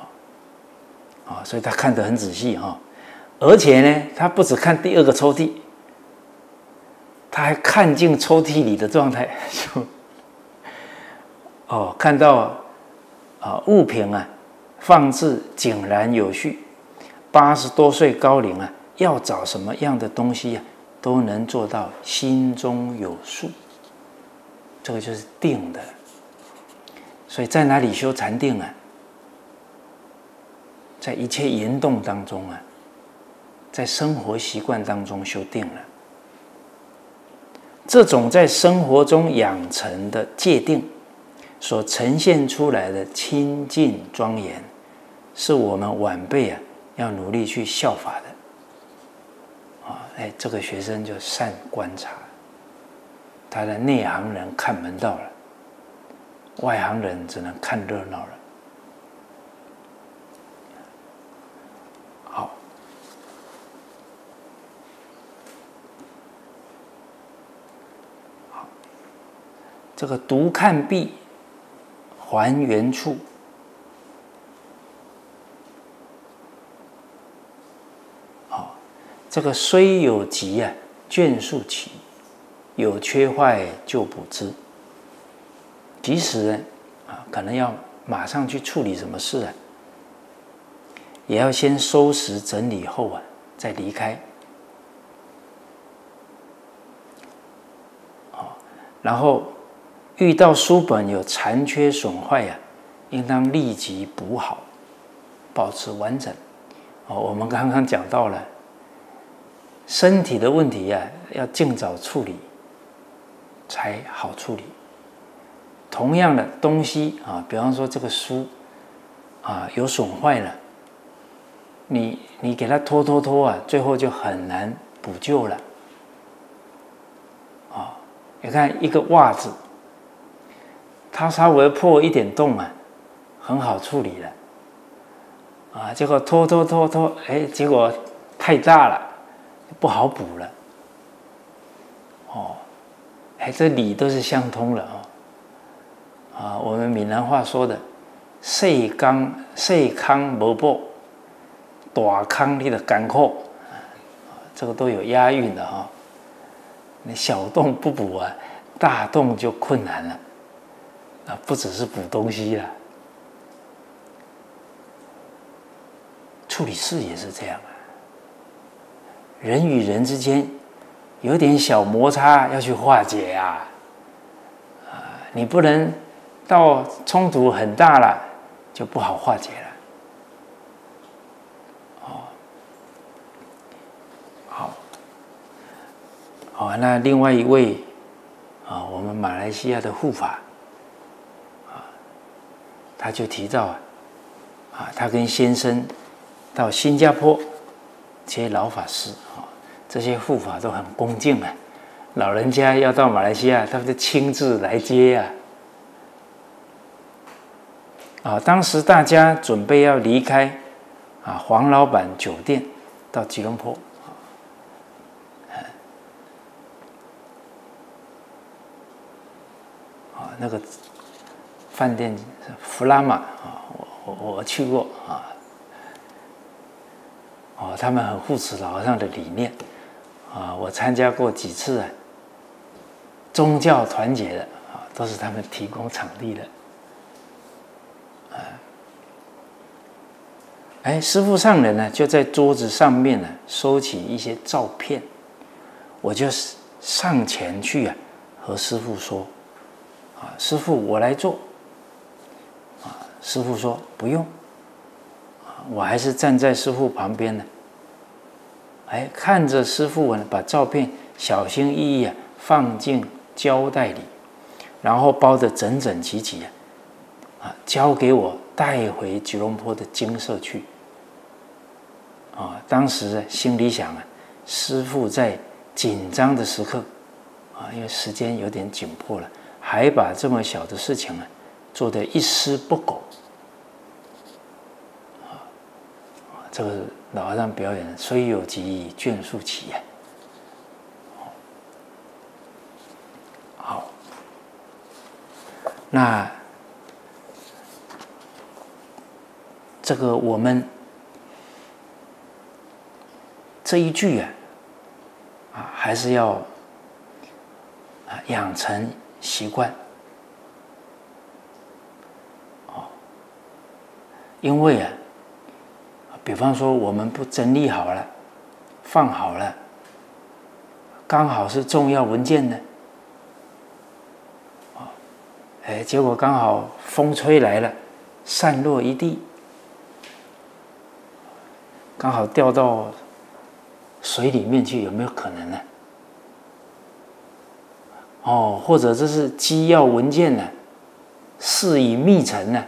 啊，所以他看得很仔细哈，而且呢，他不只看第二个抽屉。他还看进抽屉里的状态，(laughs) 就哦，看到啊物品啊放置井然有序，八十多岁高龄啊，要找什么样的东西啊，都能做到心中有数。这个就是定的，所以在哪里修禅定啊？在一切言动当中啊，在生活习惯当中修定了。这种在生活中养成的界定，所呈现出来的清净庄严，是我们晚辈啊要努力去效法的。啊，哎，这个学生就善观察，他的内行人看门道了，外行人只能看热闹了。好这个独看壁，还原处。好，这个虽有疾啊，眷属起，有缺坏就补之。即使啊，可能要马上去处理什么事啊，也要先收拾整理后啊，再离开。好然后遇到书本有残缺损坏呀，应当立即补好，保持完整。哦，我们刚刚讲到了身体的问题呀，要尽早处理才好处理。同样的东西啊，比方说这个书啊有损坏了，你你给它拖拖拖啊，最后就很难补救了。啊你看一个袜子，它稍微破一点洞啊，很好处理了，啊，结果拖拖拖拖，哎，结果太大了，不好补了，哎，这理都是相通的啊，啊，我们闽南话说的“细刚细康无补，大康你的干苦”，这个都有押韵的哈。你小洞不补啊，大洞就困难了。啊，不只是补东西了，处理事也是这样啊。人与人之间有点小摩擦，要去化解呀。啊，你不能到冲突很大了就不好化解了。哦好，那另外一位啊，我们马来西亚的护法啊，他就提到啊，啊，他跟先生到新加坡接老法师啊，这些护法都很恭敬啊，老人家要到马来西亚，他们就亲自来接呀。啊，当时大家准备要离开啊，黄老板酒店到吉隆坡。啊那个饭店弗拉玛啊，我我我去过啊，哦，他们很护持老和尚的理念啊，我参加过几次啊，宗教团结的啊，都是他们提供场地的，啊，哎，师傅上人呢就在桌子上面呢收起一些照片，我就上前去啊和师傅说。啊师傅，我来做。啊，师傅说不用。啊，我还是站在师傅旁边呢。哎，看着师傅呢，把照片小心翼翼啊放进胶带里，然后包的整整齐齐啊，啊，交给我带回吉隆坡的精舍去。啊，当时心里想啊，师傅在紧张的时刻，啊，因为时间有点紧迫了。还把这么小的事情呢，做得一丝不苟，啊，这个老和尚表演虽有疾眷属起呀，好，那这个我们这一句啊，啊，还是要啊养成。习惯，哦，因为啊，比方说我们不整理好了，放好了，刚好是重要文件呢，啊，哎，结果刚好风吹来了，散落一地，刚好掉到水里面去，有没有可能呢？哦，或者这是机要文件呢，事已密成呢，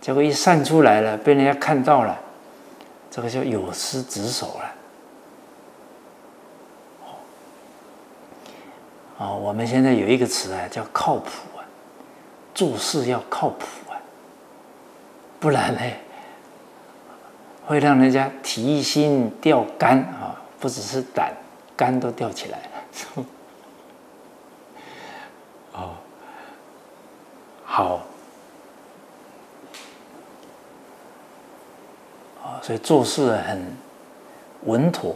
结果一散出来了，被人家看到了，这个就有失职守了。哦，我们现在有一个词啊，叫靠谱啊，做事要靠谱啊，不然呢，会让人家提心吊肝啊，不只是胆，肝都吊起来了。哦，好，所以做事很稳妥，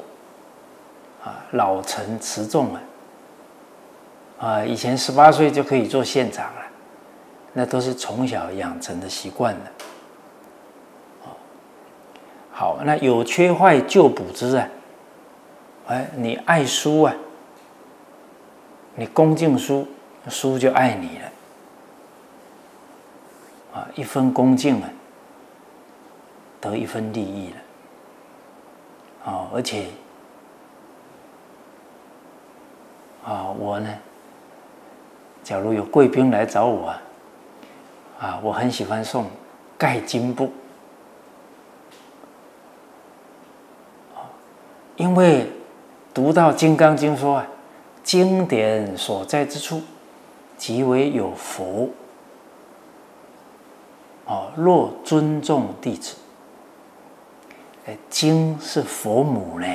啊，老成持重啊，啊，以前十八岁就可以做县长了，那都是从小养成的习惯了。好，那有缺坏就补之啊！哎，你爱书啊，你恭敬书，书就爱你了。啊，一分恭敬啊，得一分利益了。啊，而且啊，我呢，假如有贵宾来找我啊，啊，我很喜欢送盖金布。因为读到《金刚经》说啊，经典所在之处，即为有佛。哦，若尊重弟子，经是佛母呢。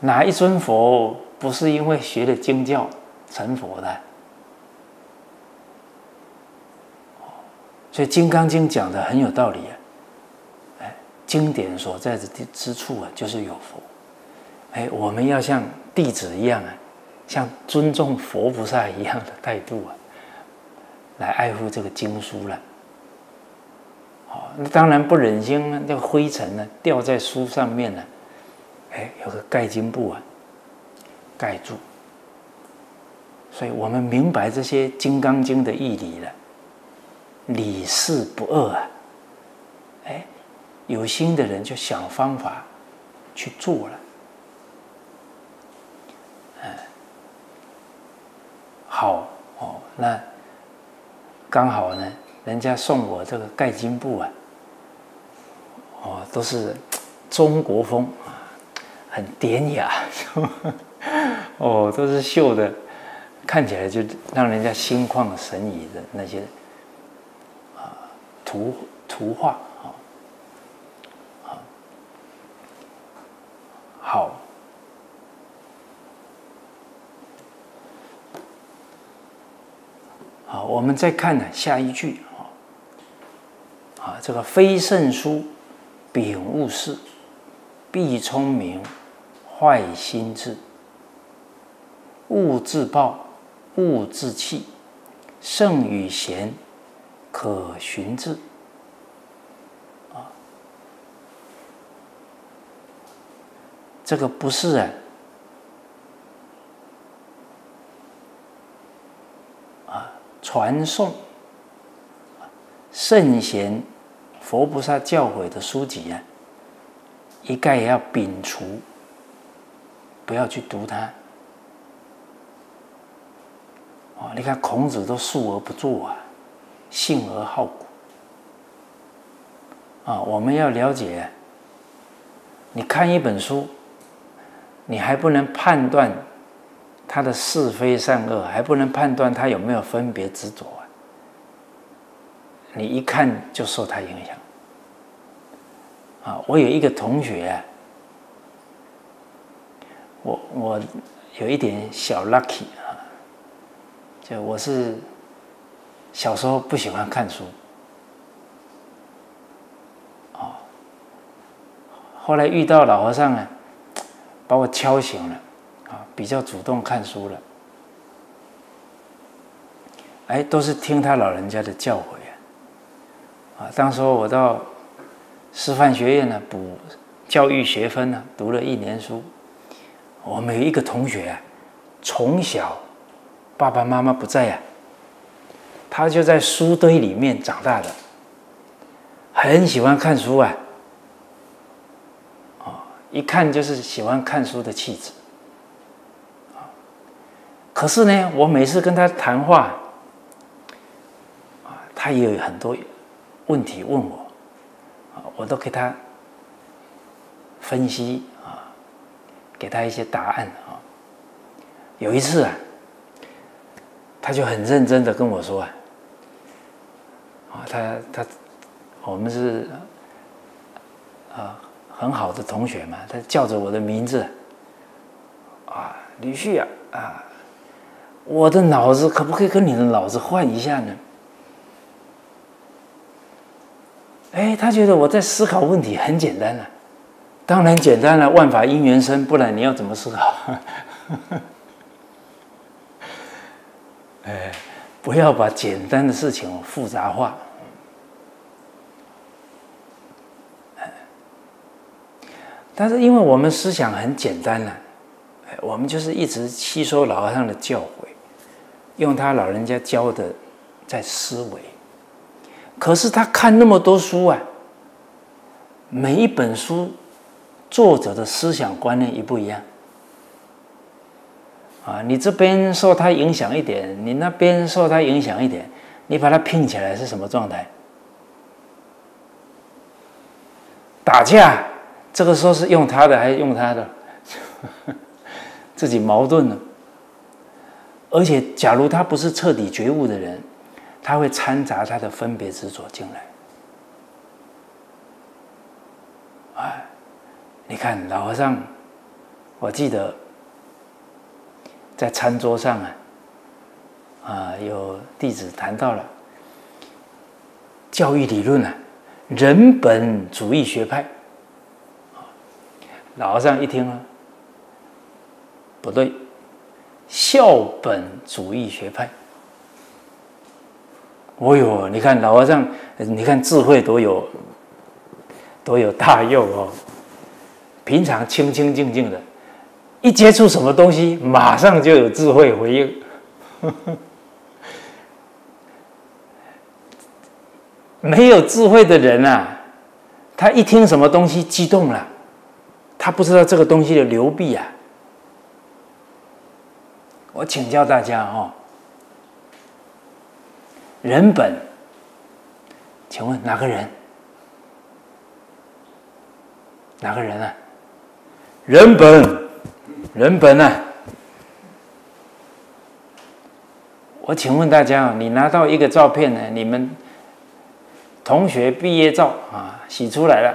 哪一尊佛不是因为学了经教成佛的？所以《金刚经》讲的很有道理啊。哎经典所在的之处啊，就是有佛。哎，我们要像弟子一样啊，像尊重佛菩萨一样的态度啊，来爱护这个经书了。好，那当然不忍心啊那个灰尘呢掉在书上面呢，哎，有个盖经布啊，盖住。所以我们明白这些《金刚经》的义理了，理事不二啊，哎。有心的人就想方法去做了，嗯，好哦，那刚好呢，人家送我这个盖金布啊，哦，都是中国风啊，很典雅，哦，都是绣的，看起来就让人家心旷神怡的那些啊图图画啊。好，好，我们再看呢下一句啊，这个非圣书，秉物事，必聪明，坏心智，勿自暴，勿自弃，圣与贤，可循之。这个不是啊，啊，传颂圣贤佛菩萨教诲的书籍啊，一概也要摒除，不要去读它。啊，你看孔子都述而不作啊，信而好古。啊，我们要了解，你看一本书。你还不能判断他的是非善恶，还不能判断他有没有分别执着！你一看就受他影响啊！我有一个同学，我我有一点小 lucky 啊，就我是小时候不喜欢看书，哦，后来遇到老和尚呢。把我敲醒了，啊，比较主动看书了。哎，都是听他老人家的教诲啊。当时我到师范学院呢补教育学分呢，读了一年书。我们有一个同学啊，从小爸爸妈妈不在呀，他就在书堆里面长大的，很喜欢看书啊。一看就是喜欢看书的气质，可是呢，我每次跟他谈话，啊，他也有很多问题问我，啊，我都给他分析啊，给他一些答案啊。有一次啊，他就很认真的跟我说啊，啊，他他，我们是啊。很好的同学嘛，他叫着我的名字，啊，吕旭啊，啊，我的脑子可不可以跟你的脑子换一下呢？哎，他觉得我在思考问题很简单了，当然简单了，万法因缘生，不然你要怎么思考？(laughs) 哎，不要把简单的事情复杂化。但是因为我们思想很简单了，我们就是一直吸收老和尚的教诲，用他老人家教的在思维。可是他看那么多书啊，每一本书作者的思想观念一不一样啊？你这边受他影响一点，你那边受他影响一点，你把它拼起来是什么状态？打架，这个时候是用他的还是用他的？(laughs) 自己矛盾了。而且，假如他不是彻底觉悟的人。他会掺杂他的分别执着进来，哎，你看老和尚，我记得在餐桌上啊，啊，有弟子谈到了教育理论啊，人本主义学派，老和尚一听啊，不对，孝本主义学派。哦哟，你看老和尚，你看智慧多有，多有大用哦。平常清清静静的，一接触什么东西，马上就有智慧回应。(laughs) 没有智慧的人啊，他一听什么东西激动了，他不知道这个东西的流弊啊。我请教大家哦。人本，请问哪个人？哪个人啊？人本，人本啊！我请问大家啊你拿到一个照片呢？你们同学毕业照啊，洗出来了，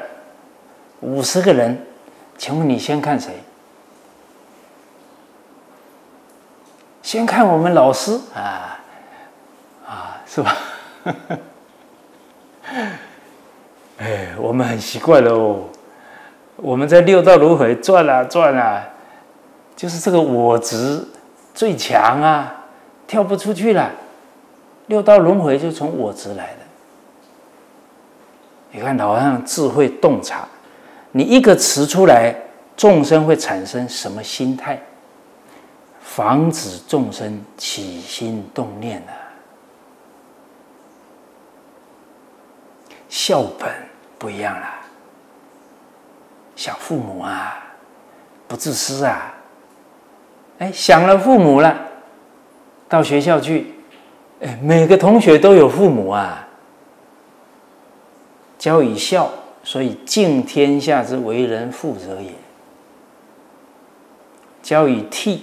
五十个人，请问你先看谁？先看我们老师啊。是吧？(laughs) 哎，我们很奇怪了哦。我们在六道轮回转啊转啊，就是这个我执最强啊，跳不出去了。六道轮回就从我执来的。你看，好像智慧洞察，你一个词出来，众生会产生什么心态？防止众生起心动念呢？孝本不一样啦，想父母啊，不自私啊，哎，想了父母了，到学校去，哎，每个同学都有父母啊，教以孝，所以敬天下之为人父者也；教以悌，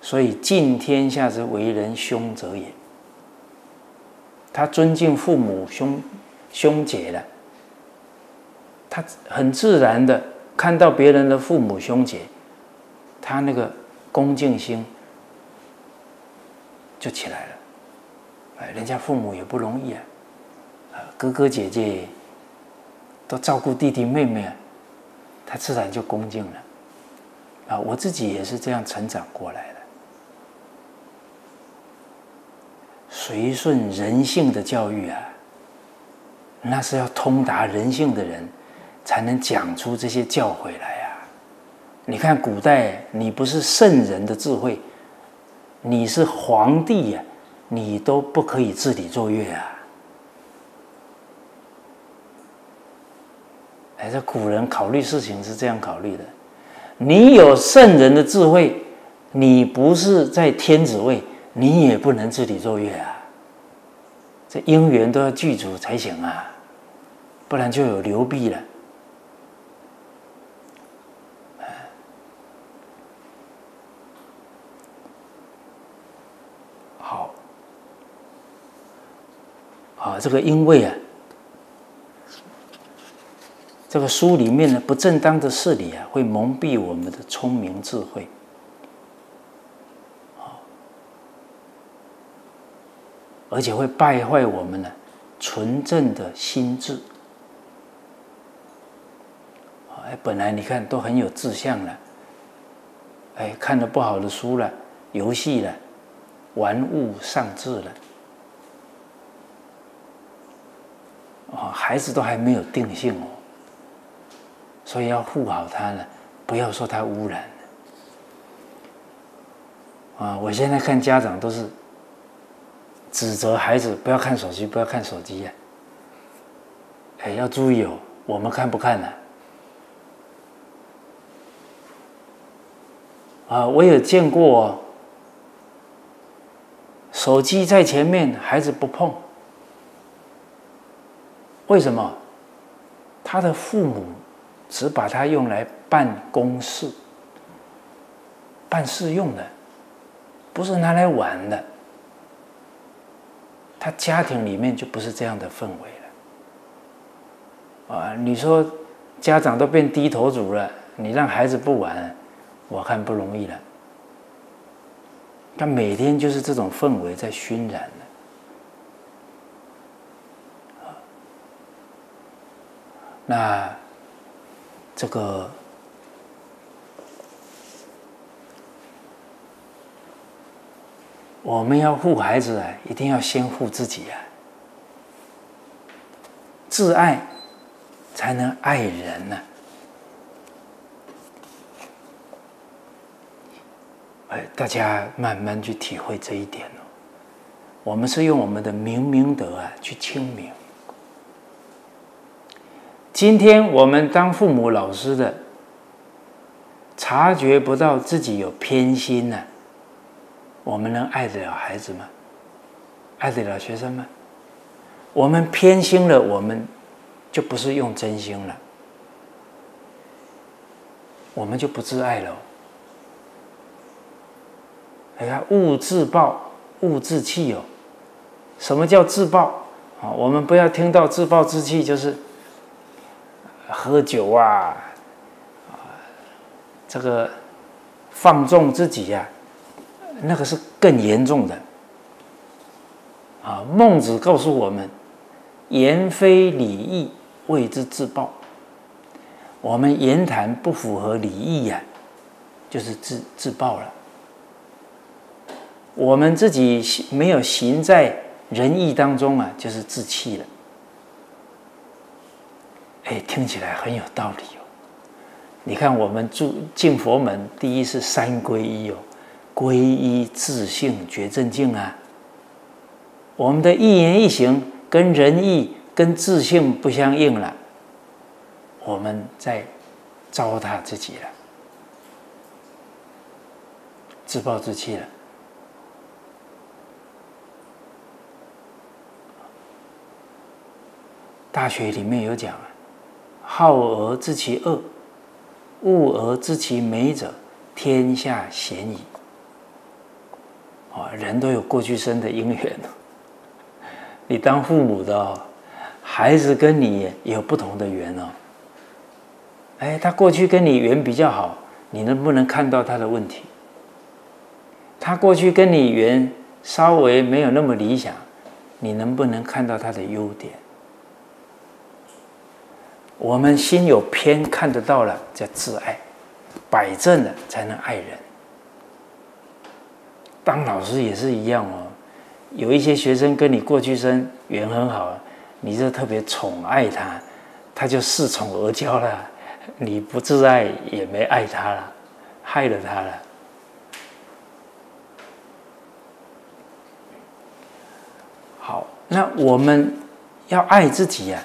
所以敬天下之为人兄者也。他尊敬父母兄。兄姐了，他很自然的看到别人的父母兄姐，他那个恭敬心就起来了。哎，人家父母也不容易啊，啊，哥哥姐姐都照顾弟弟妹妹，啊他自然就恭敬了。啊，我自己也是这样成长过来的，随顺人性的教育啊。那是要通达人性的人，才能讲出这些教诲来呀！你看古代，你不是圣人的智慧，你是皇帝呀，你都不可以自理作乐啊！哎，这古人考虑事情是这样考虑的：你有圣人的智慧，你不是在天子位，你也不能自理作乐啊！这因缘都要具足才行啊！不然就有流弊了。好，啊，这个因为啊，这个书里面呢不正当的事理啊，会蒙蔽我们的聪明智慧，而且会败坏我们呢纯正的心智。哎，本来你看都很有志向了，哎，看了不好的书了，游戏了，玩物丧志了，哦，孩子都还没有定性哦，所以要护好他呢，不要说他污染。啊，我现在看家长都是指责孩子不要看手机，不要看手机呀。哎，要注意哦，我们看不看呢？啊我有见过，手机在前面，孩子不碰，为什么？他的父母只把他用来办公事、办事用的。不是拿来玩的，他家庭里面就不是这样的氛围了。啊，你说家长都变低头族了，你让孩子不玩，我看不容易了。他每天就是这种氛围在熏染的。那这个。我们要护孩子啊，一定要先护自己啊！自爱才能爱人呢。哎，大家慢慢去体会这一点哦。我们是用我们的明明德啊去清明。今天我们当父母、老师的，察觉不到自己有偏心呢。我们能爱得了孩子吗？爱得了学生吗？我们偏心了，我们就不是用真心了，我们就不自爱了。你看，勿自暴，勿自弃哦。什么叫自暴啊？我们不要听到自暴自弃，就是喝酒啊，啊，这个放纵自己呀。那个是更严重的啊！孟子告诉我们：“言非礼义，谓之自暴。”我们言谈不符合礼义呀，就是自自暴了。我们自己没有行在仁义当中啊，就是自弃了。哎，听起来很有道理哦。你看，我们住进佛门，第一是三皈依哦。皈依自性觉正境啊！我们的一言一行跟仁义、跟自性不相应了，我们在糟蹋自己了，自暴自弃了。大学里面有讲啊：“好而知其恶，恶而知其美者，天下鲜矣。”哦，人都有过去生的因缘 (laughs) 你当父母的哦，孩子跟你有不同的缘哦。哎，他过去跟你缘比较好，你能不能看到他的问题？他过去跟你缘稍微没有那么理想，你能不能看到他的优点？我们心有偏，看得到了叫自爱，摆正了才能爱人。当老师也是一样哦，有一些学生跟你过去生缘很好，你就特别宠爱他，他就恃宠而骄了，(laughs) 你不自爱也没爱他了，害了他了。好，那我们要爱自己呀，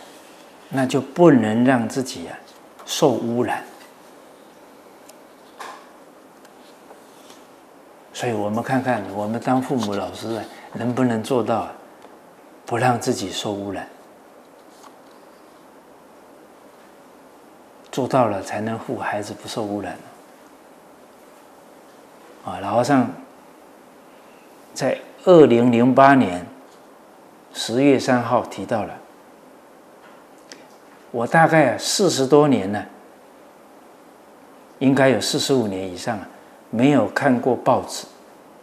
那就不能让自己啊受污染。所以我们看看，我们当父母、老师的能不能做到不让自己受污染？做到了，才能护孩子不受污染。啊，老和尚在二零零八年十月三号提到了，我大概四十多年了，应该有四十五年以上了。没有看过报纸，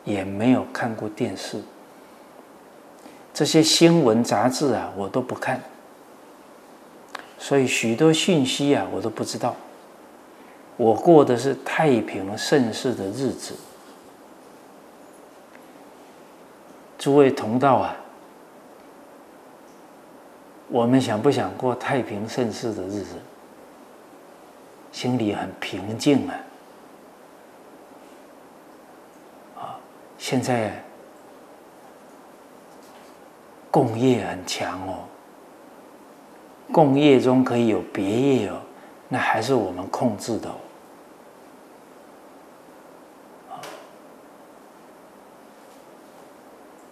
也没有看过电视，这些新闻杂志啊，我都不看，所以许多讯息啊，我都不知道。我过的是太平盛世的日子。诸位同道啊，我们想不想过太平盛世的日子？心里很平静啊！啊，现在共业很强哦，共业中可以有别业哦，那还是我们控制的哦。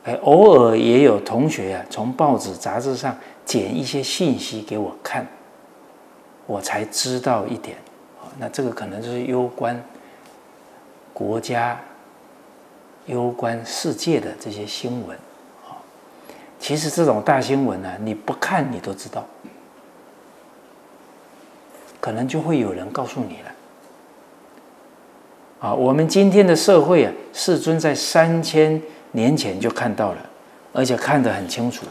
哎，偶尔也有同学啊，从报纸、杂志上捡一些信息给我看，我才知道一点。那这个可能就是攸关国家、攸关世界的这些新闻。其实这种大新闻呢，你不看你都知道，可能就会有人告诉你了。啊，我们今天的社会啊，世尊在三千。年前就看到了，而且看得很清楚，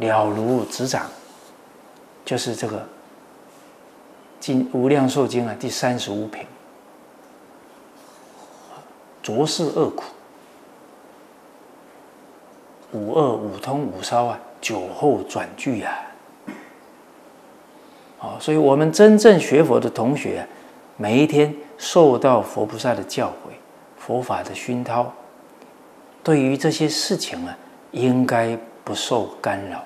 了如指掌。就是这个《经无量寿经》啊，第三十五品，浊世恶苦，五恶五通五烧啊，酒后转句啊。哦，所以我们真正学佛的同学，每一天受到佛菩萨的教诲，佛法的熏陶。对于这些事情啊，应该不受干扰。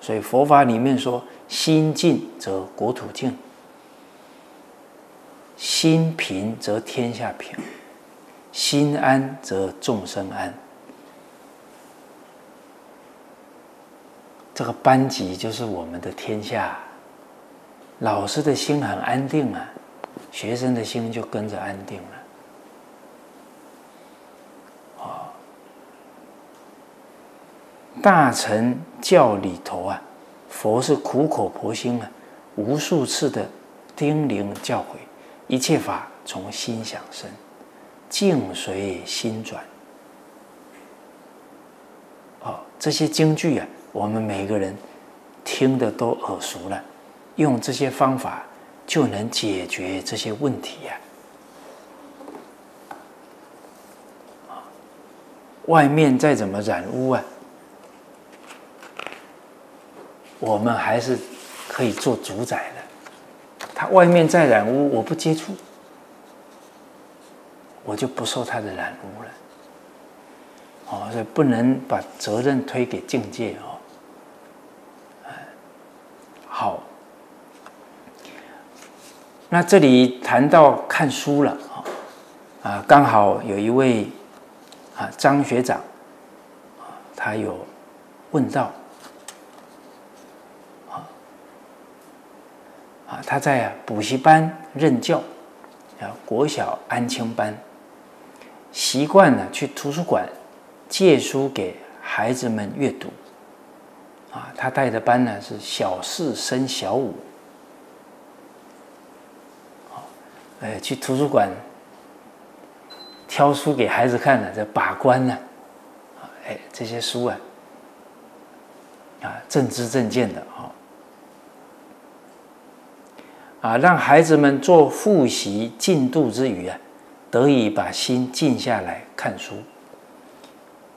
所以佛法里面说：“心静则国土静，心平则天下平，心安则众生安。”这个班级就是我们的天下。老师的心很安定啊，学生的心就跟着安定了。大乘教里头啊，佛是苦口婆心啊，无数次的叮咛教诲，一切法从心想生，境随心转。哦，这些经句啊，我们每个人听的都耳熟了，用这些方法就能解决这些问题呀。外面再怎么染污啊。我们还是可以做主宰的。他外面再染污，我不接触，我就不受他的染污了。哦，所以不能把责任推给境界哦。好，那这里谈到看书了啊，啊，刚好有一位啊张学长啊，他有问到。啊，他在补习班任教，啊，国小安亲班，习惯呢去图书馆借书给孩子们阅读。啊，他带的班呢是小四升小五。好，哎，去图书馆挑书给孩子看呢，在把关呢。啊，哎，这些书啊，啊，正知正见的啊。让孩子们做复习进度之余啊，得以把心静下来看书。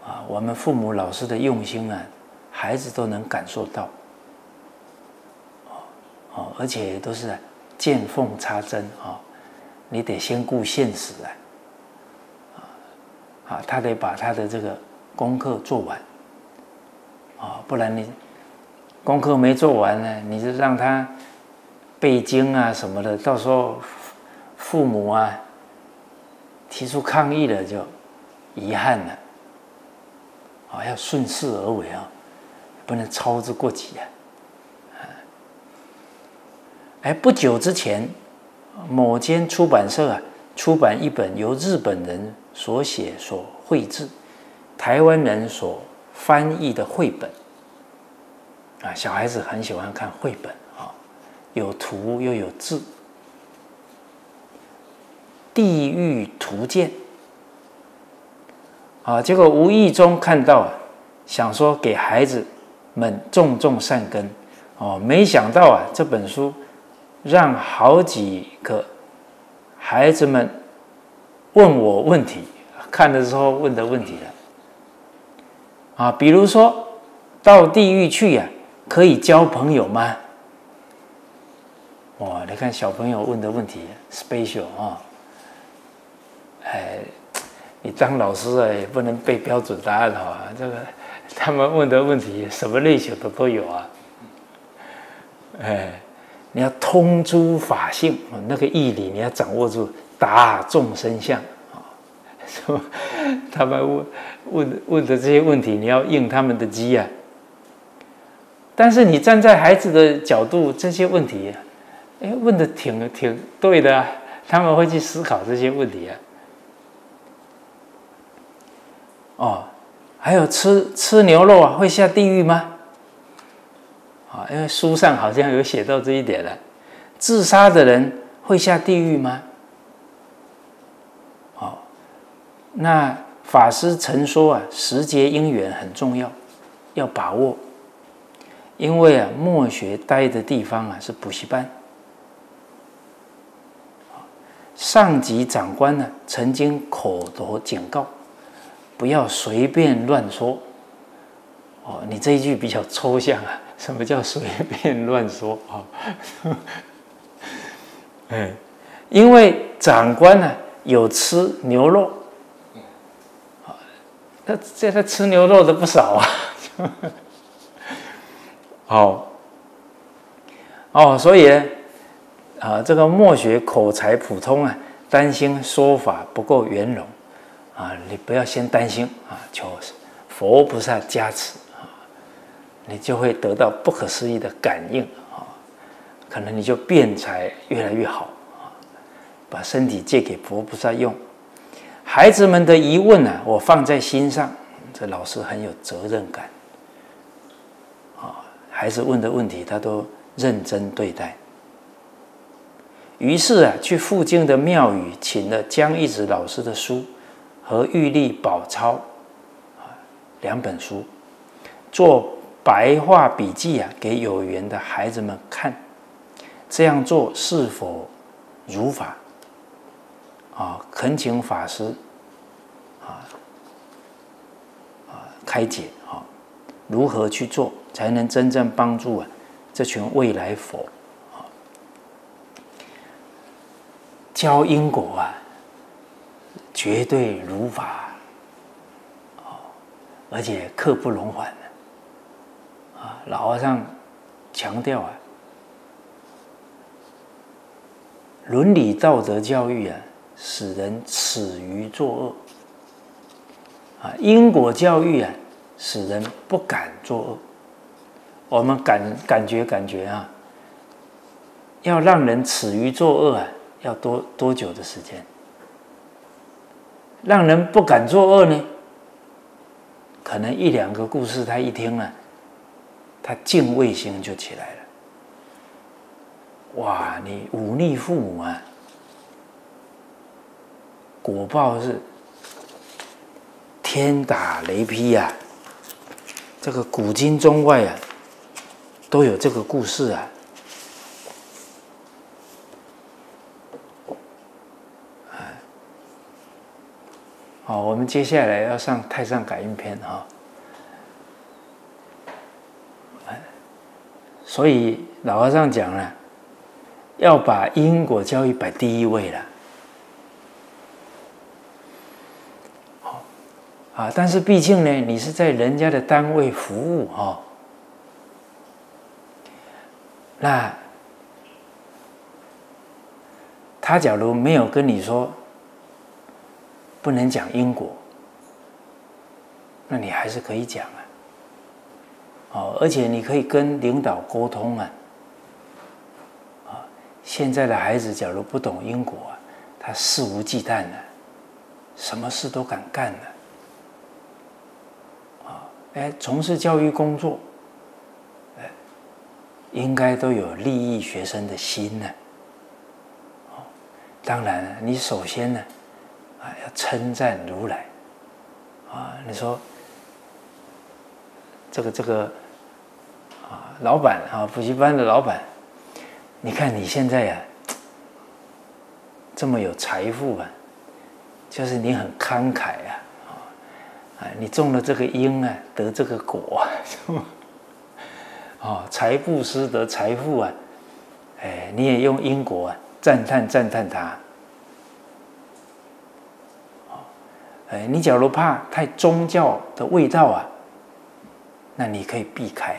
啊，我们父母老师的用心啊，孩子都能感受到。哦，而且都是见缝插针啊，你得先顾现实啊。啊，他得把他的这个功课做完。啊，不然你功课没做完呢，你就让他。背经啊什么的，到时候父母啊提出抗议了，就遗憾了。啊，要顺势而为啊，不能操之过急啊。哎，不久之前，某间出版社啊出版一本由日本人所写、所绘制、台湾人所翻译的绘本。啊，小孩子很喜欢看绘本。有图又有字，《地狱图鉴》啊，结果无意中看到，想说给孩子们种种善根哦，没想到啊，这本书让好几个孩子们问我问题，看的时候问的问题了。啊，比如说到地狱去呀，可以交朋友吗？哇，你看小朋友问的问题，special 啊！哎，你当老师啊，也不能背标准答案哈。这个他们问的问题，什么类型的都有啊。哎，你要通诸法性，那个义理你要掌握住，达众生相啊。他们问问问的这些问题，你要应他们的机啊。但是你站在孩子的角度，这些问题，哎，问的挺挺对的啊。他们会去思考这些问题啊。哦，还有吃吃牛肉啊，会下地狱吗？啊，因为书上好像有写到这一点了。自杀的人会下地狱吗？哦，那法师曾说啊，时节因缘很重要，要把握。因为啊，墨学待的地方啊是补习班。上级长官呢曾经口头警告。不要随便乱说，哦，你这一句比较抽象啊。(laughs) 什么叫随便乱说啊？(laughs) 哎，因为长官呢有吃牛肉，啊，他这他吃牛肉的不少啊。(laughs) 好，哦，所以啊，这个墨学口才普通啊，担心说法不够圆融。啊，你不要先担心啊，求佛菩萨加持啊，你就会得到不可思议的感应啊，可能你就辩才越来越好啊，把身体借给佛菩萨用。孩子们的疑问呢，我放在心上，这老师很有责任感啊，孩子问的问题他都认真对待。于是啊，去附近的庙宇请了江一直老师的书。和玉历宝钞啊两本书，做白话笔记啊，给有缘的孩子们看。这样做是否如法？啊，恳请法师啊啊开解啊，如何去做才能真正帮助啊这群未来佛啊教因果啊？绝对如法，哦，而且刻不容缓的，啊，老和尚强调啊，伦理道德教育啊，使人耻于作恶，啊，因果教育啊，使人不敢作恶。我们感感觉感觉啊，要让人耻于作恶啊，要多多久的时间？让人不敢作恶呢？可能一两个故事，他一听啊，他敬畏心就起来了。哇，你忤逆父母啊，果报是天打雷劈呀！这个古今中外啊，都有这个故事啊。我们接下来要上《太上感应篇》哈。所以老和尚讲了，要把因果教育摆第一位了。好，啊，但是毕竟呢，你是在人家的单位服务哈，那他假如没有跟你说。不能讲因果，那你还是可以讲啊。哦，而且你可以跟领导沟通啊。啊，现在的孩子假如不懂因果啊，他肆无忌惮的，什么事都敢干的。啊，哎，从事教育工作，哎，应该都有利益学生的心呢。哦，当然，你首先呢。要称赞如来，啊，你说这个这个啊，老板啊，补习班的老板，你看你现在呀，这么有财富啊，就是你很慷慨啊，啊，你种了这个因啊，得这个果，(laughs) 是吗？哦，财布施得财富啊，哎，你也用因果啊赞叹赞叹他。哎，你假如怕太宗教的味道啊，那你可以避开，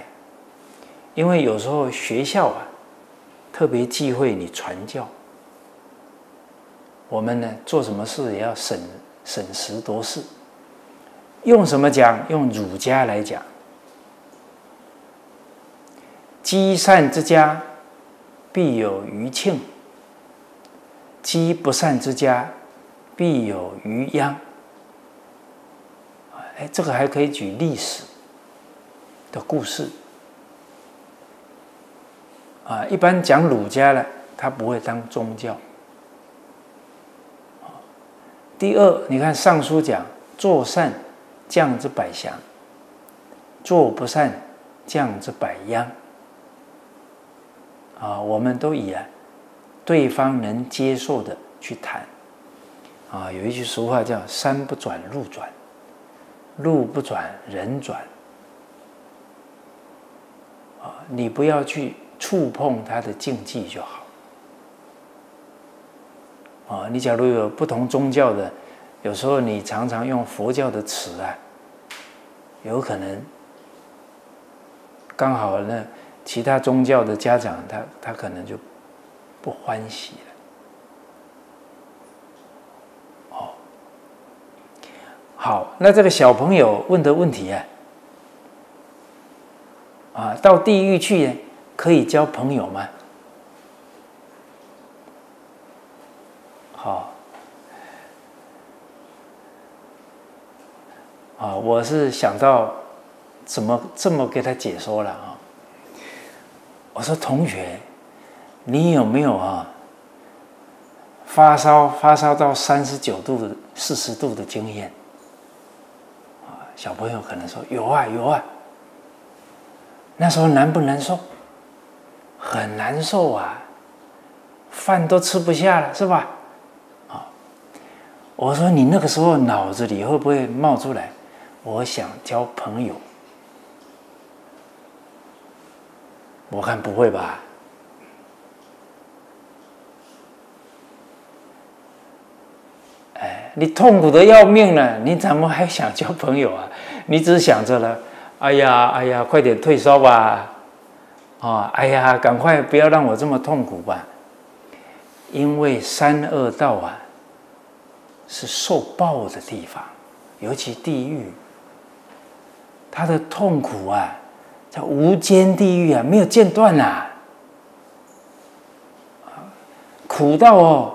因为有时候学校啊特别忌讳你传教。我们呢做什么事也要审审时度势，用什么讲？用儒家来讲，积善之家必有余庆，积不善之家必有余殃。哎，这个还可以举历史的故事啊。一般讲儒家呢，他不会当宗教。第二，你看《尚书》讲：“做善，降之百祥；做不善，降之百殃。”啊，我们都以啊对方能接受的去谈。啊，有一句俗话叫“山不转路转”。路不转人转啊！你不要去触碰他的禁忌就好啊！你假如有不同宗教的，有时候你常常用佛教的词啊，有可能刚好那其他宗教的家长他他可能就不欢喜了。好，那这个小朋友问的问题啊，啊，到地狱去可以交朋友吗？好，啊，我是想到怎么这么给他解说了啊？我说同学，你有没有啊发烧发烧到三十九度、四十度的经验？小朋友可能说有啊有啊，那时候难不难受？很难受啊，饭都吃不下了，是吧？啊，我说你那个时候脑子里会不会冒出来？我想交朋友，我看不会吧。哎你痛苦的要命了，你怎么还想交朋友啊？你只想着了，哎呀，哎呀，快点退烧吧，啊，哎呀，赶快不要让我这么痛苦吧。因为三恶道啊，是受报的地方，尤其地狱，他的痛苦啊，叫无间地狱啊，没有间断呐，苦到哦，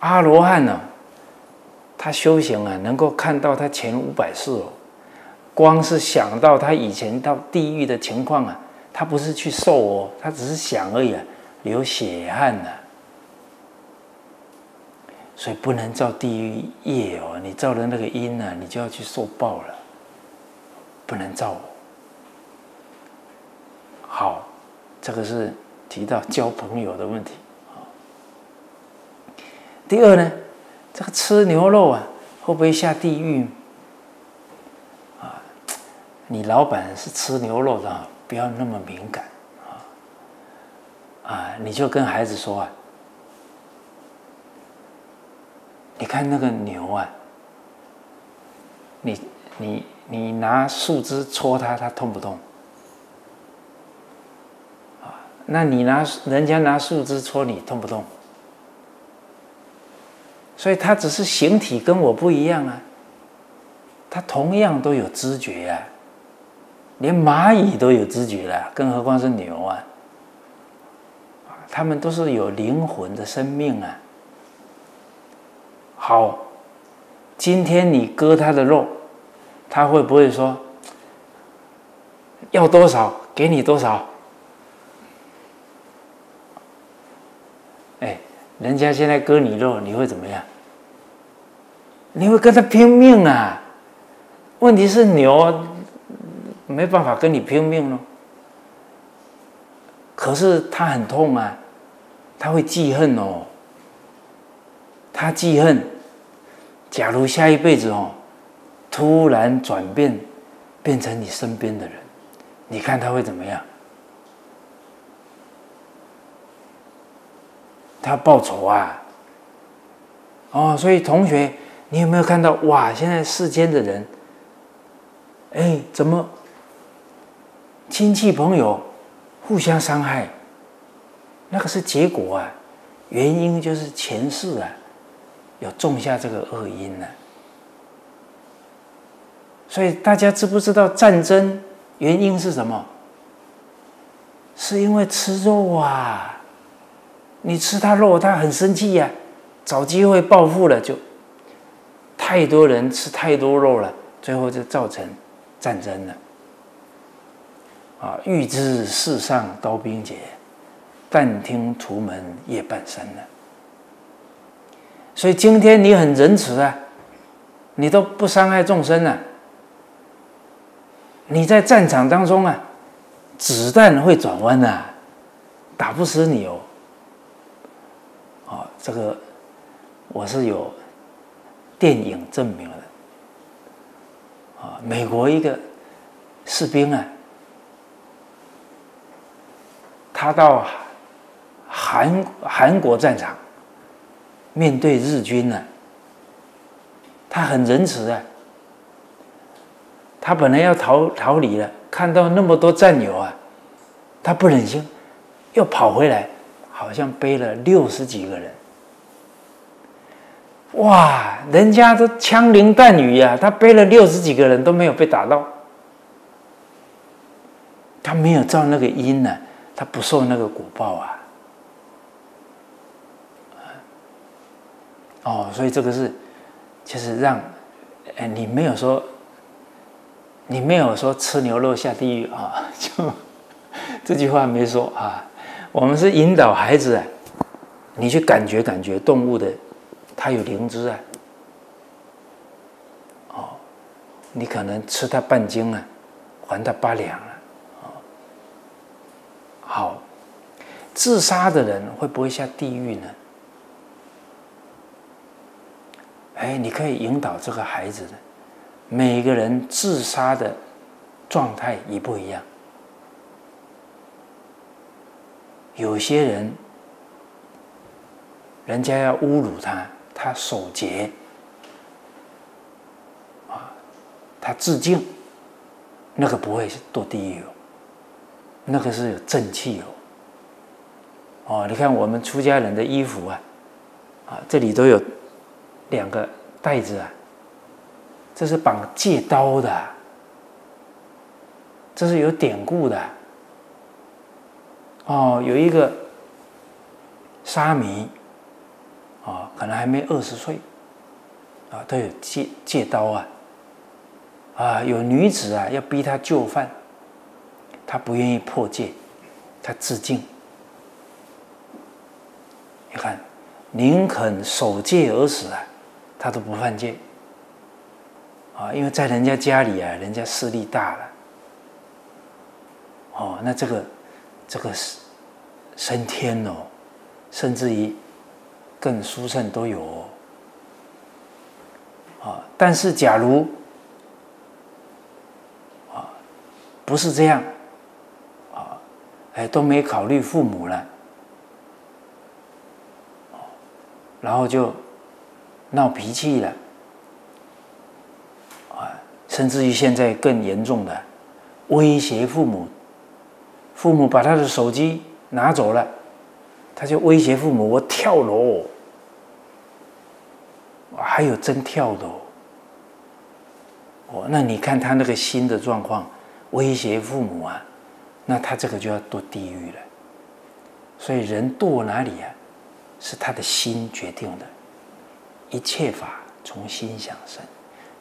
阿罗汉呢。他修行啊，能够看到他前五百世哦，光是想到他以前到地狱的情况啊，他不是去受哦，他只是想而已啊，流血汗呐，所以不能造地狱业哦，你造了那个因呢，你就要去受报了，不能造。好，这个是提到交朋友的问题第二呢？这个吃牛肉啊，会不会下地狱？你老板是吃牛肉的，不要那么敏感啊！啊，你就跟孩子说啊，你看那个牛啊，你你你拿树枝戳它，它痛不痛？啊，那你拿人家拿树枝戳你，痛不痛？所以它只是形体跟我不一样啊，它同样都有知觉呀，连蚂蚁都有知觉了，更何况是牛啊？啊，它们都是有灵魂的生命啊。好，今天你割它的肉，它会不会说要多少给你多少？哎，人家现在割你肉，你会怎么样？你会跟他拼命啊？问题是牛没办法跟你拼命喽。可是他很痛啊，他会记恨哦。他记恨，假如下一辈子哦，突然转变，变成你身边的人，你看他会怎么样？他报仇啊！哦，所以同学，你有没有看到哇？现在世间的人，哎，怎么亲戚朋友互相伤害？那个是结果啊，原因就是前世啊。有种下这个恶因呢，所以大家知不知道战争原因是什么？是因为吃肉啊！你吃他肉，他很生气呀，找机会报复了，就太多人吃太多肉了，最后就造成战争了。啊，欲知世上刀兵劫，但听屠门夜半声呢。所以今天你很仁慈啊，你都不伤害众生啊。你在战场当中啊，子弹会转弯呐，打不死你哦。哦，这个我是有电影证明的。啊，美国一个士兵啊，他到韩韩国战场。面对日军呢，他很仁慈啊。他本来要逃逃离了，看到那么多战友啊，他不忍心，又跑回来，好像背了六十几个人。哇，人家都枪林弹雨呀，他背了六十几个人都没有被打到，他没有造那个因呢，他不受那个果报啊。哦，所以这个是，就是让，哎，你没有说，你没有说吃牛肉下地狱啊，(laughs) 就这句话没说啊。我们是引导孩子啊，你去感觉感觉动物的，它有灵知啊。哦，你可能吃它半斤啊，还它八两。好，自杀的人会不会下地狱呢？哎，你可以引导这个孩子的，每个人自杀的状态也不一样。有些人，人家要侮辱他，他守节，啊，他致敬，那个不会堕地狱哦，那个是有正气哦。哦，你看我们出家人的衣服啊，啊，这里都有。两个袋子啊，这是绑戒刀的，这是有典故的。哦，有一个沙弥，哦，可能还没二十岁，啊，都有戒戒刀啊，啊，有女子啊要逼他就范，他不愿意破戒，他自尽。你看，宁肯守戒而死啊！他都不犯戒啊，因为在人家家里啊，人家势力大了。哦，那这个这个是升天哦，甚至于更殊胜都有哦。啊，但是假如啊不是这样，哎都没考虑父母了，然后就。闹脾气了，啊，甚至于现在更严重的威胁父母，父母把他的手机拿走了，他就威胁父母：“我跳楼。”还有真跳的哦，那你看他那个心的状况，威胁父母啊，那他这个就要堕地狱了。所以人堕哪里啊，是他的心决定的。一切法从心想生，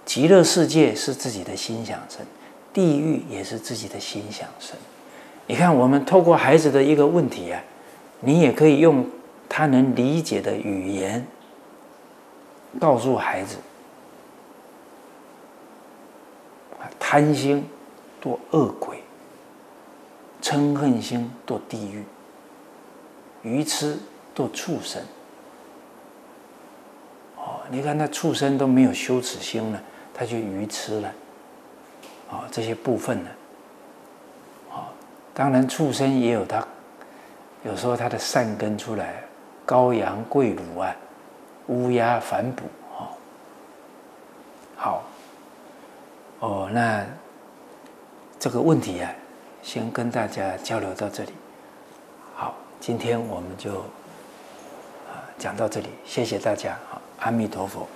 极乐世界是自己的心想生，地狱也是自己的心想生。你看，我们透过孩子的一个问题啊，你也可以用他能理解的语言告诉孩子：贪心堕恶鬼，嗔恨心堕地狱，愚痴堕畜生。哦，你看那畜生都没有羞耻心了，他就愚痴了。哦，这些部分呢，哦，当然畜生也有他，有时候他的善根出来，羔羊跪乳啊，乌鸦反哺，哦，好，哦，那这个问题啊，先跟大家交流到这里。好，今天我们就啊讲到这里，谢谢大家，阿弥陀佛。